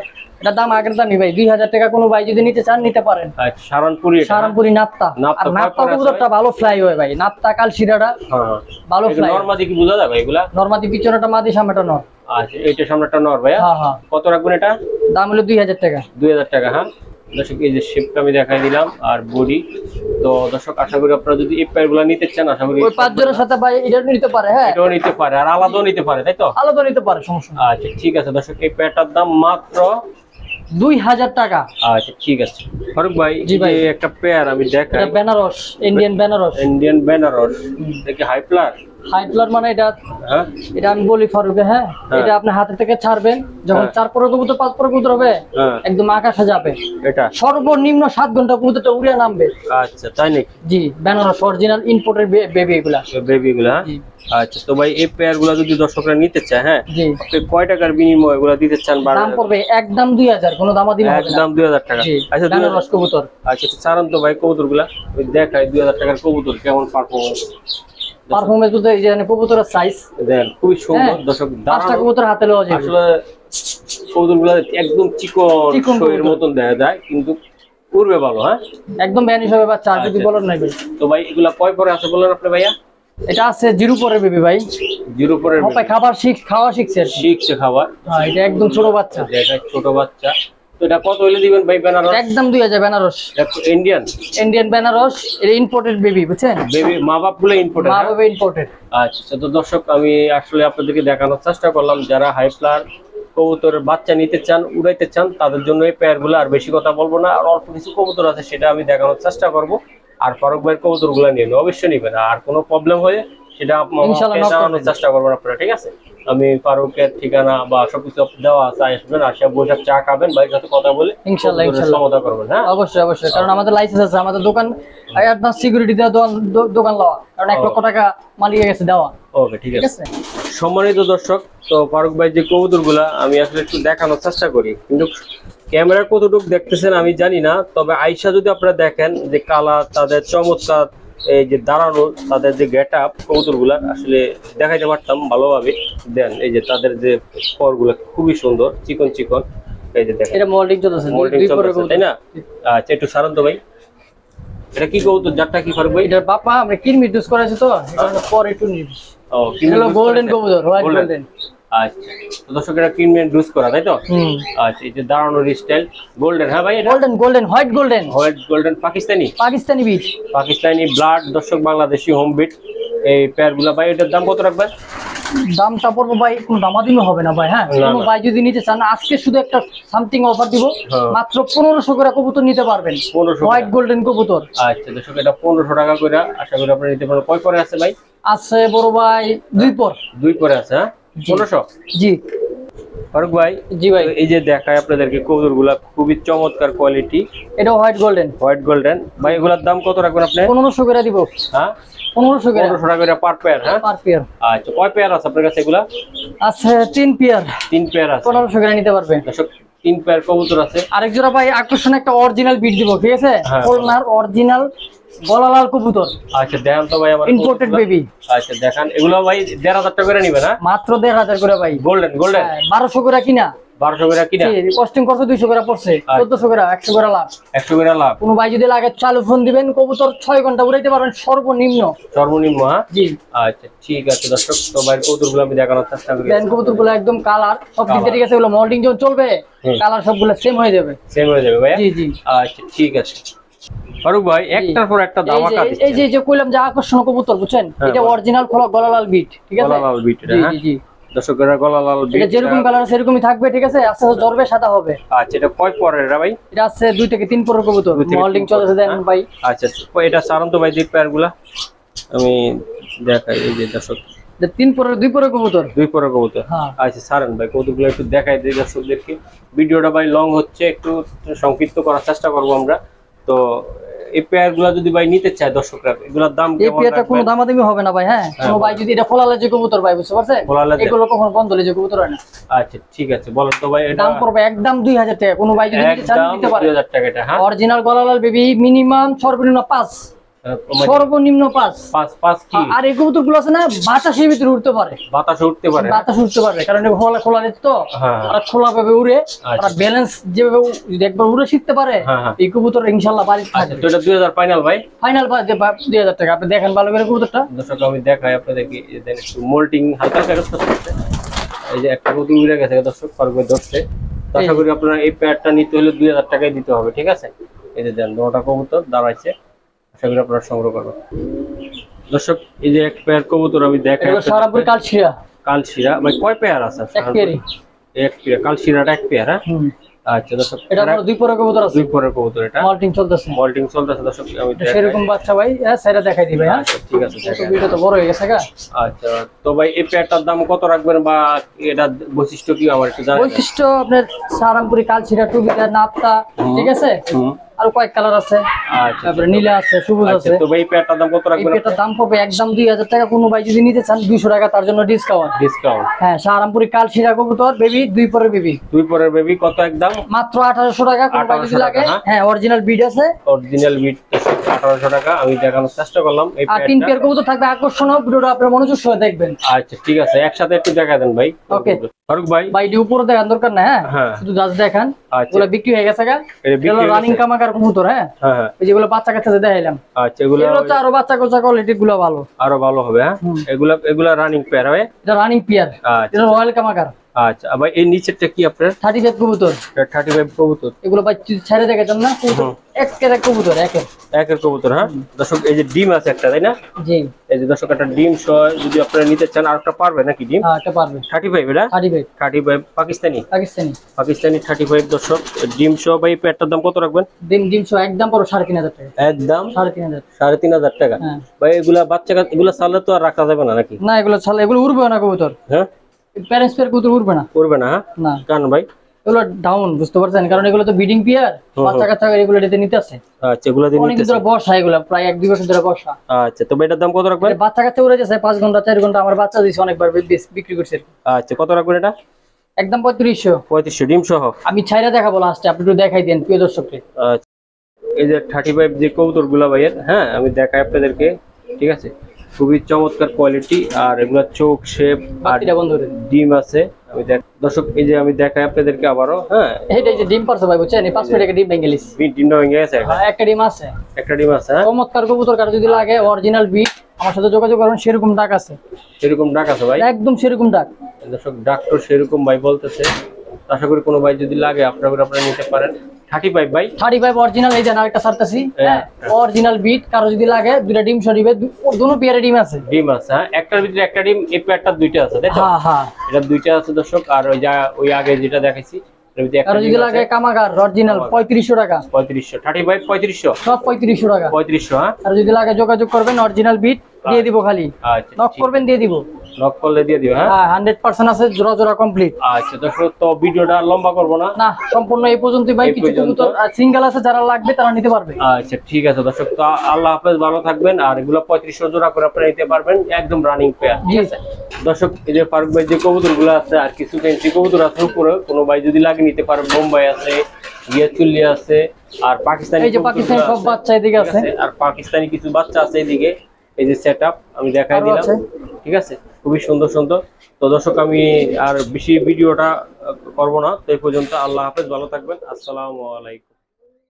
এটা দাম আগের দামই ভাই দুই হাজার টাকা কোনো ভাই যদি নিতে চান নিতে পারেন। আচ্ছা সারানপুরি হ্যাঁ? আর কবুতরটা ভালো ফ্লাই হয় ভাই কালশিরাটা হ্যাঁ ভালো ফ্লাই নর্মাদি কি বোঝা যাবে এগুলা? নর্মাদি পিছনেটা মাদি সামনেটা নর। আচ্ছা এইটা সামনেটা নর ভাইয়া? হ্যাঁ হ্যাঁ। কত রাখবেন এটা? দাম হলো দুই হাজার টাকা। দুই হাজার টাকা হ্যাঁ? দর্শক এই যে শেপটা আমি দেখাই দিলাম আর বডি তো দর্শক আশা করি আপনারা যদি এই প্যারগুলো নিতে চান আশা করি ওই পাঁচ সাথে ভাই এটা নিতে পারে হ্যাঁ। এটাও নিতে পারে আর আলাদাও নিতে পারে তাই তো? আলাদা নিতে পারে সমস্যা। আচ্ছা ঠিক আছে দর্শক এই প্যাটার দাম মাত্র দুই হাজার টাকা। আচ্ছা ঠিক আছে। ফারুক ভাই জি ভাই। এই একটা পেয়ার আমি দেখাই। এটা বেনারস ইন্ডিয়ান বেনারস ইন্ডিয়ান বেনারস দেখি হাই মানে এটা হ্যাঁ? এটা আমি বলি ফারুকে হ্যাঁ? হ্যাঁ। এটা আপনি হাতে থেকে ছাড়বেন যখন হ্যাঁ। চার পরে কবুতর পাঁচ পরে কবুতর হবে হ্যাঁ। একদম আকাশে যাবে। এটা? সর্বনিম্ন সাত ঘণ্টা কবুতরটা উড়ে নামবে। আচ্ছা তাই নাকি? জি বেনারস অরিজিনাল ইম্পোর্টের বেবি এগুলা। বেবি গুলো আচ্ছা তো ভাই এই পেয়ারগুলো যদি দর্শকরা নিতে চায় হ্যাঁ? কয় টাকার বিনিময়ে এগুলো দিতে চান দাম পড়বে একদম দুই হাজার কোনো দামাদি হবে না। একদম দুই হাজার টাকা। আচ্ছা বেনারস কবুতর। আচ্ছা সারান তো ভাই কবুতরগুলা দেখাই দুই হাজার টাকার কবুতর কেমন পারফরমেন্স পারফরমেন্স বলতে এই যে মানে কবুতরের সাইজ দেন খুবই সুন্দর। হ্যাঁ, দর্শক পাঁচটা কবুতর হাতে লওয়া যাবে আসলে কবুতরগুলা একদম চিকন মতন দেখা যায় কিন্তু উড়বে ভালো হ্যাঁ? একদম ব্যানিশ হবে বা চার যদি আচ্ছা। বলেন নাই ভাই। তো ভাই এগুলা কয় পরে আছে বললেন আপনি ভাইয়া? এটা আছে জিরো পরে বেবি ভাই। জিরো পরে হপায় খাবার শিখ খাওয়া শিখছে শিখছে খাবার। হ্যাঁ এটা একদম ছোট বাচ্চা। ছোট বাচ্চা। তো এটা কত হইলে দিবেন ভাই বেনারস? একদম ইন্ডিয়ান ইন্ডিয়ান বেনারস। এটা ইম্পোর্টেড বেবি বুঝছেন? বেবি মা বাপগুলো মা ইম্পোর্টেড আচ্ছা আচ্ছা, তো দর্শক আমি আসলে আপনাদেরকে দেখানোর চেষ্টা করলাম যারা হাই ফ্লার বাচ্চা নিতে চান উড়াইতে চান তাদের জন্য এই পেয়ারগুলো আর বেশি কথা বলব না আর অল্প কিছু কবুতর আছে সেটা আমি দেখানোর চেষ্টা করব। আর ফারুক ভাইয়ের কবুতরগুলো নিয়ে অবশ্যই নেবেন আর কোনো প্রবলেম হয়ে সেটা আপ- ইনশাআল্লাহ আমাকে knock জানানোর চেষ্টা করবেন আপনারা ঠিক আছে? আমি ফারুকের ঠিকানা বা সবকিছু দেওয়া আছে আসবেন আসে বসে চা খাবেন ভাইয়ের সাথে কথা বলে ইনশাআল্লাহ, কবুতরের করবেন হ্যাঁ? অবশ্যই অবশ্যই কারণ আমাদের লাইসেন্স আছে আমাদের দোকান অ্যাডভান্স সিকিউরিটি দেওয়া দোকান লওয়া কারণ এক লক্ষ টাকা মালিকের কাছে দেওয়া। ওকে ঠিক ঠিক আছে। আছে? সম্মানিত দর্শক তো ফারুক ভাই যে কবুতরগুলা আমি আসলে একটু দেখানোর চেষ্টা করি। কিন্তু ক্যামেরা কতটুকু দেখতেছেন আমি জানি না তবে আইসা যদি আপনারা দেখেন যে কালার তাদের চমৎকার এই যে দাঁড়ানো তাদের যে গেট আপ কবুতরগুলা আসলে দেখাইতে পারতাম ভালোভাবে। দেন এই যে তাদের যে ফরগুলা খুবই সুন্দর চিকন চিকন। এই যে দেখেন। এটা মোল্ডিং মোল্ডিং দুই চলতেছে তাই না? আচ্ছা একটু সারান তো ভাই। এটা কি কবুতর? জাতটা কি ফারুক ভাই? এটার বাপা আমরা কিনমি ইউজ করেছি তো কারণে পরে একটু নিবি। ও হলো গোল্ডেন কবুতর হোয়াইট গোল্ডেন আচ্ছা তো দর্শক এটা কিনবেন ডুজ করা তাই তো? আচ্ছা এই যে দাঁড়ানোর স্টাইল গোল্ডেন হ্যাঁ ভাই golden golden white golden white golden Pakistani? Pakistani beat Pakistani blood দর্শক বাংলাদেশি হোম বিট এই পেয়ারগুলো ভাই এটার দাম কত রাখবেন? দামটা পড়ব ভাই কোনো হবে না ভাই হ্যাঁ? কোনো ভাই যদি নিতে চান আজকে শুধু একটা সামথিং অফার দিব। হ্যাঁ। মাত্র পনেরোশো করে কবুতর নিতে পারবেন। 1500 হোয়াইট গোল্ডেন কবুতর। আচ্ছা দর্শক এটা পনেরোশো টাকা করে। আশা করি আপনারা নিতে পারেন কয় পরে আছে ভাই? আছে বড় ভাই দুই পর। দুই পরে আছে হ্যাঁ? পনেরোশো? জি। ফারুক ভাই জি ভাই। এই যে দেখায় আপনাদেরকে কবুতরগুলা খুবই চমৎকার কোয়ালিটি এটা হোয়াইট গোল্ডেন হোয়াইট গোল্ডেন ভাই এগুলোর দাম কত রাখবেন আপনি? পনেরোশো করে দিব। হ্যাঁ? পনেরোশো টাকা পার পেয়ার হ্যাঁ? পার পেয়ার আচ্ছা কয় পেয়ার আছে আপনার কাছে এগুলা? আছে তিন পেয়ার তিন পেয়ার আছে। পনেরোশো করে নিতে পারবে দর্শক তিন পেয়ার কবুতর আছে। আরেক জোড়া ভাই আকর্ষণ একটা অরিজিনাল বিট দিব ঠিক আছে? হ্যাঁ। অরিজিনাল গলালাল কবুতর। আচ্ছা দেখান তো ভাই আমার ইম্পোর্টেড বেবি আচ্ছা দেখান। এগুলো ভাই দেড় হাজার টাকা করে নিবেন হ্যাঁ মাত্র দেড় হাজার করে ভাই। গোল্ডেন গোল্ডেন বারোশো করে কিনা? বারোশো করে কিনা? কস্টিং করছে দুইশো করে পড়ছে আচ্ছা। চোদ্দশো করে একশো করে লাভ। একশো করে লাভ। কোনো ভাই যদি লাগে চালু ফোন দিবেন কবুতর ছয় ঘণ্টা উড়াইতে পারবেন সর্বনিম্ন। সর্বনিম্ন হ্যাঁ? জি। আচ্ছা ঠিক আছে দর্শক তো ভাইয়ের কবুতরগুলো আমি দেখানোর চেষ্টা করি। প্ল্যান কবুতরগুলো একদম কালার সব দিক ঠিক আছে এগুলো মোল্ডিং যখন চলবে কালার সবগুলো সেম হয়ে যাবে। সেম হয়ে যাবে ভাইয়া? জি জি। আচ্ছা ঠিক আছে। ফারুক ভাই একটার পর একটা যে- এই যে যে কইলাম যে আকর্ষণ কবুতর বুঝছেন? হ্যাঁ, এটা অরিজিনাল খোলা গলালাল বিট ঠিক আছে? গলা লাল বিট এটা, জি হ্যাঁ? জি জি। দর্শকেরা গলা লাল এটা যেরকম কালার সেরকমই থাকবে ঠিক আছে? আস্তে আস্তে ধরবে সাদা হবে। আচ্ছা এটা কয় পরের এটা ভাই? এটা আছে দুই থেকে তিন পরের কবুতর। মোল্ডিং চলেছে দেন হ্যাঁ? ভাই। আচ্ছা আচ্ছা। এটা সারান্ত ভাই যে পেয়ারগুলা আমি দেখাই এই যে দর্শক। তিন পরের দুই পরের কবুতর। দুই পরের কবুতর। হ্যাঁ। আচ্ছা সারেন ভাই কৌতুকগুলো একটু দেখাই দিই দর্শকদেরকে। ভিডিওটা ভাই লং হচ্ছে একটু সংক্ষিপ্ত করার চেষ্টা করব আমরা। তো এই যদি ভাই নিতে চায় দর্শকরা এগুলোর দাম এই পেয়ারটা কোনো? দামাদামি হবে না ভাই হ্যাঁ? কোনো ভাই যদি এটা ফলালে যে কবুতর ভাই বুঝতে পারছেন? এগুলো কখনো বন্ধ হলে যে কবুতর হয় না। আচ্ছা ঠিক আছে বলেন তো ভাই এটা দাম পড়বে একদম দুই হাজার টাকা কোনো ভাই যদি নিতে চান নিতে পারে। দুই হাজার টাকা এটা হ্যাঁ? অরিজিনাল গলালাল বেবি মিনিমাম সর্বনিম্ন পাঁচ। আহ, মানে সর্বনিম্ন পাঁচ। পাঁচ পাঁচ কি? আর এই কবুতরগুলো আছে না বাতাসের ভিতরে উঠতে পারে। বাতাসে উঠতে পারে? হ্যাঁ? বাতাস উঠতে পারে কারণ খোলা তো। হ্যাঁ। আর খোলা ভাবে উড়ে আচ্ছা। আর ব্যালেন্স যেভাবে যদি একবার উড়ে শিখতে পারে হ্যাঁ, হ্যাঁ। এই কবুতর বাড়ি আচ্ছা তো এটা ফাইনাল ভাই? ফাইনাল টাকা। আপনি দেখেন ভালো করে কবুতরটা। দর্শক আমি দেখাই আপনাদেরকে। দেন একটু মোল্টিং হালকা হালকা করতে এই যে একটা কৌতুক উড়ে গেছে দর্শক ফারুকের ধরছে। আশা করি আপনারা এই প্যাডটা নিতে হলে দুই হাজার টাকায় দিতে হবে ঠিক আছে? এই যে দেন নটা কবুতর দাঁড়াইছে। আশা করি আপনারা সংগ্রহ করবেন। দর্শক এই যে এক পেয়ার কবুতর আমি দেখাই সারাপুরি কালছিয়া কাল শিরা ভাই কয় পেয়ার আছে এক পেয়ার কাল শিরাটা এক পেয়ার হ্যাঁ? আচ্ছা দর্শক এটা আমার দুই পরে কবুতর আছে। দুই পরের কবুতর এটা। মল্টিং চলতেছে। মল্টিং চলতেছে দর্শক আমি এটা সেরকম বাচ্চা ভাই হ্যাঁ সেটা দেখাই দিবে হ্যাঁ। আচ্ছা ঠিক আছে। ভিডিও তো বড় হয়ে গেছে গা আচ্ছা তো ভাই এই পেয়ারটার দাম কত রাখবেন বা এটা বৈশিষ্ট্য কি? আমার একটু বৈশিষ্ট্য আপনার সারামপুরি কালচিরা টুবিটা নাপতা ঠিক আছে। আর কয়েক কালার আছে। আচ্ছা। তারপরে নীলা আছে সবুজ আচ্ছা আছে। তো ভাই পেয়ারটার দাম কত রাখবেন? পেটার দাম পড়বে একদম দুই হাজার টাকা। কোনো ভাই যদি নিতে চান দুইশো টাকা তার জন্য ডিসকাউন্ট ডিসকাউন্ট হ্যাঁ সারামপুরি কবুতর বেবি দুই পরের বেবি দুই পরের বেবি কত একদম মাত্র আঠারোশো টাকা কোনো ভাই যদি লাগে। হ্যাঁ? অরিজিনাল বিড আছে। অরিজিনাল বিট আঠারোশো টাকা। আমি দেখানোর চেষ্টা করলাম এই আর তিন পেয়ার কবুতর থাকবে আকর্ষণীয়। ভিডিওটা আপনার মনোযোগ সহ দেখবেন। আচ্ছা ঠিক আছে একসাথে একটু দেখা দেন ভাই। Okay. ফারুক ভাই। ভাই উপরে দেখান দরকার না হ্যাঁ? হ্যাঁ। শুধু জাস্ট দেখান। আচ্ছা। এগুলো বিক্রি হয়ে গেছে গা। হয়ে রানিং গেছে? কামাকার কবুতর হ্যাঁ? হ্যাঁ হ্যাঁ। যেগুলো বাচ্চা কাচ্চা দেখাইলাম আচ্ছা এগুলো হচ্ছে আরও বাচ্চা কোচা কোয়ালিটি গুলো ভালো। আরও ভালো হবে হ্যাঁ। এগুলা এগুলা রানিং পেয়ার হবে? এটা রানিং পেয়ার আচ্ছা। এটা রয়্যাল কামাকার আচ্ছা আবার এই নিচেরটা কি আপনার? থার্টি ফাইভ কবুতর। থার্টি ফাইভ কবুতর। এগুলো ভাই ছেড়ে দেখাতেন না। একের এক কবুতর একের। একের কবুতর হ্যাঁ? দর্শক এই যে ডিম আছে একটা তাই না? জি। এই যে দর্শক একটা ডিম সহ যদি আপনারা নিতে চান আর একটা পারবে নাকি ডিম? হ্যাঁ এটা পারবে। থার্টি ফাইভ এটা? Thirty five thirty five Pakistani? Pakistani. Pakistani thirty five দর্শক ডিম সহ ভাই পেয়ারটার দাম কত রাখবেন? ডিম ডিম সহ একদম তিন হাজার টাকা। একদম? সাড়ে তিন হাজার। সাড়ে তিন হাজার টাকা? হ্যাঁ। ভাই এগুলা বাচ্চা এগুলা চাললে তো আর রাখা যাবে না নাকি? না এগুলো ছাড়া এগুলো উড়বে না কবুতর। হ্যাঁ? প্যারেন্টস পেয়ার কবুতর উড়বে না। করবে না হ্যাঁ? না। কান ভাই? এগুলো ডাউন বুঝতে পারছেন? কারণ এগুলো তো বিডিং পিয়ার বাচ্চা কাচ্চা এগুলো নিতে আছে আচ্ছা এগুলা দিয়ে অনেক নিতেছে ধরে বসা এগুলো প্রায় এক দুই বছর ধরে বসা। আচ্ছা এটার দাম কত রাখবেন? বাচ্চা কাচ্চা উড়ে যাচ্ছে পাঁচ ঘণ্টা চার ঘণ্টা। আমার বাচ্চা দিয়েছে অনেকবার বিক্রি করছে আচ্ছা কত রাখবেন এটা? একদম পঁয়ত্রিশশো। পঁয়ত্রিশশো ডিম সহ? আমি ছাইরা দেখাবো লাস্টে আপনি একটু দেখাই দেন প্রিয় দর্শককে। আচ্ছা। এই যে থার্টি ফাইভ যে কবুতরগুলা ভাইয়ের হ্যাঁ? আমি দেখাই আপনাদেরকে ঠিক আছে? খুবই চমৎকার কোয়ালিটি আর এগুলা চোখ শেপ আর। ডিম আছে। আমি দেখ দর্শক এই যে আমি দেখাই আপনাদেরকে আবারও হ্যাঁ? এইটা যে ডিম পারছে ভাই বুঝছেন? এই পাঁচ মিনিট একটা ডিম ভেঙে গেলিস বি- ডিমটা ভেঙে গেছে একটা। হ্যাঁ, ডিম আছে। একটা ডিম আছে হ্যাঁ? চমৎকার কবুতর কারও যদি লাগে অরিজিনাল বিট আমার সাথে যোগাযোগ করুন সেরকম ডাক আছে। সেরকম ডাক আছে ভাই? একদম সেরকম ডাক। দর্শক ডাক্তার সেরকম ভাই বলতেছে। আশা করি কোনো ভাই যদি লাগে আপনারা আপনারা নিতে পারেন। থার্টি ফাইভ ভাই। থার্টি ফাইভ অরিজিনাল এই সারতাছি হ্যাঁ। অরিজিনাল বিট কারও যদি লাগে দুইটা ডিম দুনো পেয়ারে ডিম আছে। ডিম আছে হ্যাঁ। একটার ভিতরে একটা ডিম এই পেয়ারটা দুইটা আছে তাই তো? হ্যাঁ হ্যাঁ। এটা দুইটা আছে দর্শক আর ওই যা ওই আগে যেটা দেখাইছি কারও যদি লাগে কামাগার অরিজিনাল টাকা। সব টাকা। পঁয়ত্রিশশো হ্যাঁ। আর যদি লাগে যোগাযোগ করবেন অরিজিনাল বিট দিয়ে দিব খালি। আচ্ছা নক করবেন দিয়ে দিব। নক করলে দিয়ে দিও হ্যাঁ? হ্যাঁ হান্ড্রেড পার্সেন্ট আছে জোড়া জোড়া কমপ্লিট আচ্ছা দর্শক তো ভিডিওটা লম্বা করব না। না সম্পূর্ণ এই পর্যন্তই ভাই কিছু সিঙ্গেল আছে যারা লাগবে তারা নিতে পারবে। আচ্ছা ঠিক আছে দর্শক তো আল্লাহ হাফেজ ভালো থাকবেন। আর এগুলো পঁয়ত্রিশশো জোড়া করে আপনারা নিতে পারবেন একদম রানিং পেয়ার দর্শক এই যে ফারুক ভাই যে কবুতরগুলো আছে আর কিছু ফেন্সি কবুতর আছে উপরে কোনো ভাই যদি লাগে নিতে পারে বোম্বাই আছে গিয়াচুল্লি আছে আর পাকিস্তানি এই যে পাকিস্তানি সব বাচ্চা এদিকে আছে? আর পাকিস্তানি কিছু বাচ্চা আছে এদিকে। এই যে সেট আমি দেখাই দিলাম ঠিক আছে? খুবই সুন্দর সুন্দর। তো দর্শক আমি আর বেশি ভিডিওটা করব না। তো এই পর্যন্ত আল্লাহ হাফেজ ভালো থাকবেন। আসসালামু আলাইকুম।